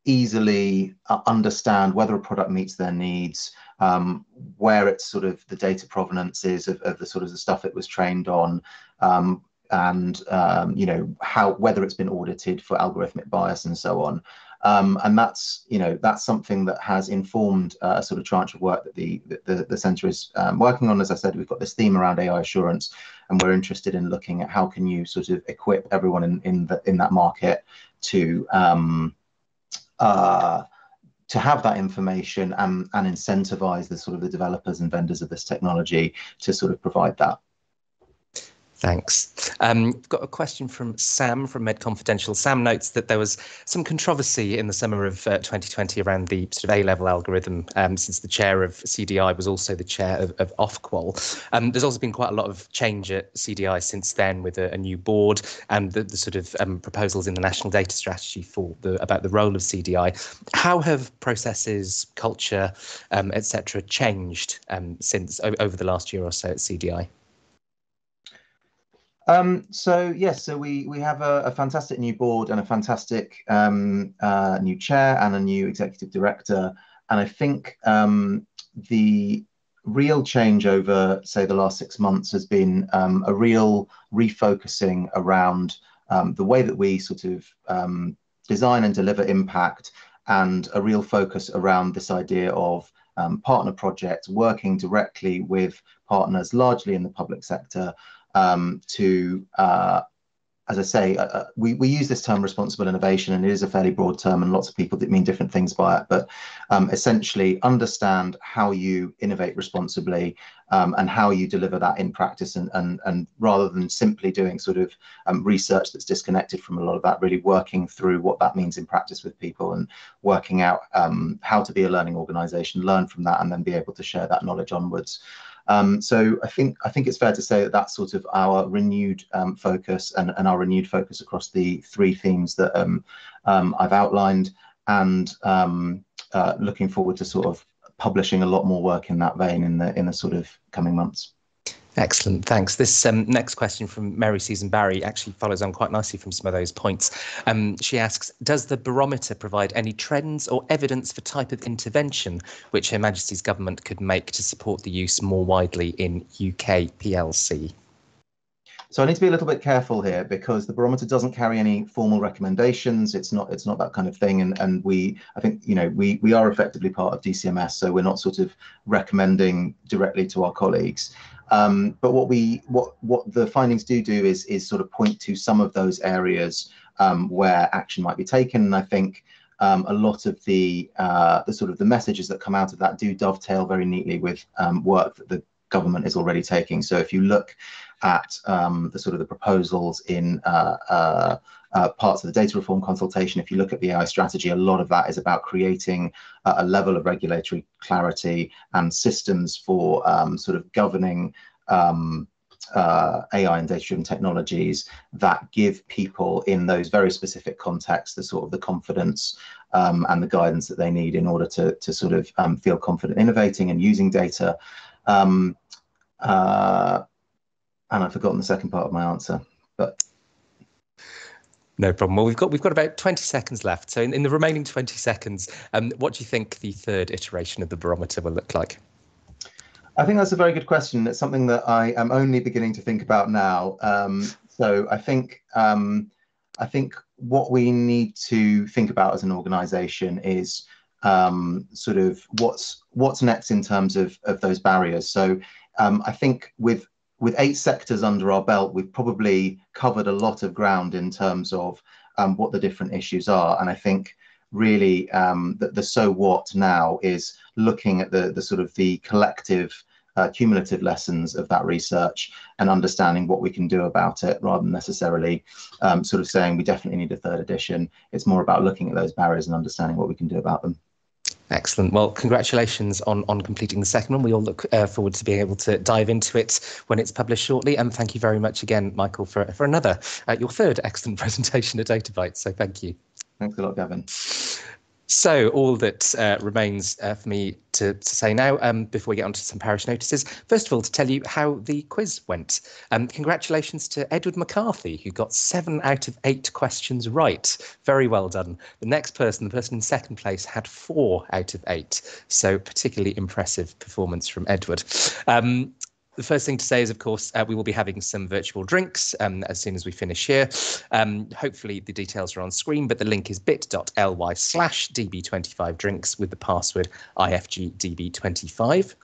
easily uh, understand whether a product meets their needs, um, where it's sort of the data provenance is of, of, the sort of the stuff it was trained on, um, and um, you know how whether it's been audited for algorithmic bias and so on. Um, and that's you know that's something that has informed uh, a sort of tranche of work that the the, the centre is um, working on. As I said, we've got this theme around AI assurance, and we're interested in looking at how can you sort of equip everyone in in the in that market to um, uh, to have that information and, and incentivize the sort of the developers and vendors of this technology to sort of provide that. Thanks. Um, got a question from Sam from medConfidential. Sam notes that there was some controversy in the summer of uh, 2020 around the sort of A-level algorithm, um, since the chair of CDEI was also the chair of, of Ofqual. Um, there's also been quite a lot of change at CDEI since then, with a, a new board and the, the sort of um, proposals in the national data strategy for the about the role of CDEI. How have processes, culture, um, etc., changed um, since over the last year or so at CDEI? Um, so yes, so we we have a, a, fantastic new board and a fantastic um, uh, new chair and a new executive director, and I think um, the real change over say the last six months has been um, a real refocusing around um, the way that we sort of um, design and deliver impact, and a real focus around this idea of partner projects, working directly with partners, largely in the public sector um, to, uh, as I say, uh, uh, we, we use this term responsible innovation, and it is a fairly broad term, and lots of people that mean different things by it. But um, essentially, understand how you innovate responsibly um, and how you deliver that in practice, and and and rather than simply doing sort of um, research that's disconnected from a lot of that, really working through what that means in practice with people and working out um, how to be a learning organisation, learn from that, and then be able to share that knowledge onwards. Um, so I think I think it's fair to say that that's sort of our renewed um, focus and, and our renewed focus across the three themes that um, um I've outlined, and um, uh, looking forward to sort of publishing a lot more work in that vein in the in the sort of coming months. Excellent, thanks. This um, next question from Mary Susan Barry actually follows on quite nicely from some of those points. Um, she asks, does the barometer provide any trends or evidence for type of intervention which Her Majesty's government could make to support the use more widely in UK PLC? So I need to be a little bit careful here because the barometer doesn't carry any formal recommendations. It's not it's not that kind of thing. And and we I think you know we we are effectively part of DCMS, so we're not sort of recommending directly to our colleagues. Um, but what we what what the findings do do is is sort of point to some of those areas um, where action might be taken. And I think um, a lot of the uh, the sort of the messages that come out of that do dovetail very neatly with um, work that the government is already taking. So if you look at um, the sort of the proposals in uh, uh, uh, parts of the data reform consultation. If you look at the AI strategy, a lot of that is about creating a level of regulatory clarity and systems for um, sort of governing um, uh, AI and data-driven technologies that give people in those very specific contexts the sort of the confidence um, and the guidance that they need in order to, to sort of um, feel confident innovating and using data. Um, uh, and I've forgotten the second part of my answer, but no problem. Well, we've got we've got about 20 seconds left. So in, in the remaining 20 seconds, um, what do you think the third iteration of the barometer will look like? I think that's a very good question. It's something that I am only beginning to think about now. Um, so I think um, I think what we need to think about as an organisation is um, sort of what's what's next in terms of of those barriers. So um, I think with with eight sectors under our belt, we've probably covered a lot of ground in terms of um, what the different issues are. And I think really um, the, the so what now is looking at the, the sort of the collective uh, cumulative lessons of that research and understanding what we can do about it rather than necessarily um, sort of saying we definitely need a third edition. It's more about looking at those barriers and understanding what we can do about them. Excellent. Well, congratulations on, on completing the second one. We all look uh, forward to being able to dive into it when it's published shortly. And thank you very much again, Michael, for, for another, uh, your third excellent presentation at Data Bites. So thank you. Thanks a lot, Gavin. So all that uh, remains uh, for me to, to say now, um, before we get on to some parish notices, first of all, to tell you how the quiz went. Um, congratulations to Edward McCarthy, who got seven out of eight questions right. Very well done. The next person, the person in second place, had four out of eight. So particularly impressive performance from Edward. Um, the first thing to say is, of course, uh, we will be having some virtual drinks um, as soon as we finish here. Um, hopefully, the details are on screen, but the link is bit.ly slash db25 drinks with the password ifgdb25.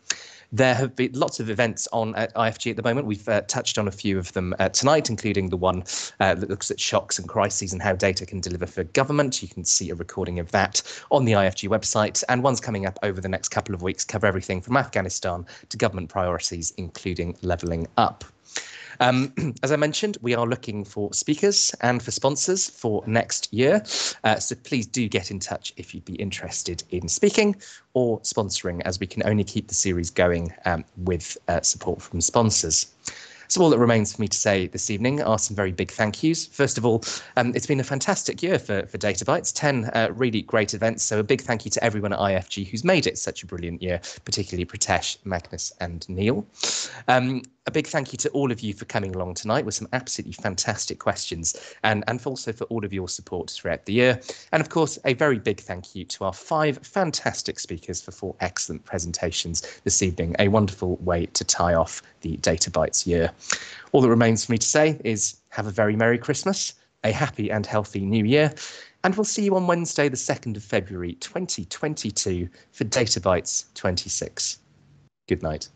There have been lots of events on at IFG at the moment. We've uh, touched on a few of them uh, tonight, including the one uh, that looks at shocks and crises and how data can deliver for government. You can see a recording of that on the IFG website, and one's coming up over the next couple of weeks, cover everything from Afghanistan to government priorities, including levelling up. Um, as I mentioned, we are looking for speakers and for sponsors for next year. Uh, so please do get in touch if you'd be interested in speaking or sponsoring, as we can only keep the series going um, with uh, support from sponsors. So all that remains for me to say this evening are some very big thank yous. First of all, um, it's been a fantastic year for, for Data Bites, 10 uh, really great events. So a big thank you to everyone at IFG who's made it such a brilliant year, particularly Pratesh, Magnus and Neil. Um, a big thank you to all of you for coming along tonight with some absolutely fantastic questions and, and also for all of your support throughout the year. And of course, a very big thank you to our five fantastic speakers for four excellent presentations this evening. A wonderful way to tie off the Data Bites year. All that remains for me to say is have a very Merry Christmas, a happy and healthy New Year, and we'll see you on Wednesday, the 2nd of February 2022 for Data Bites 26. Good night.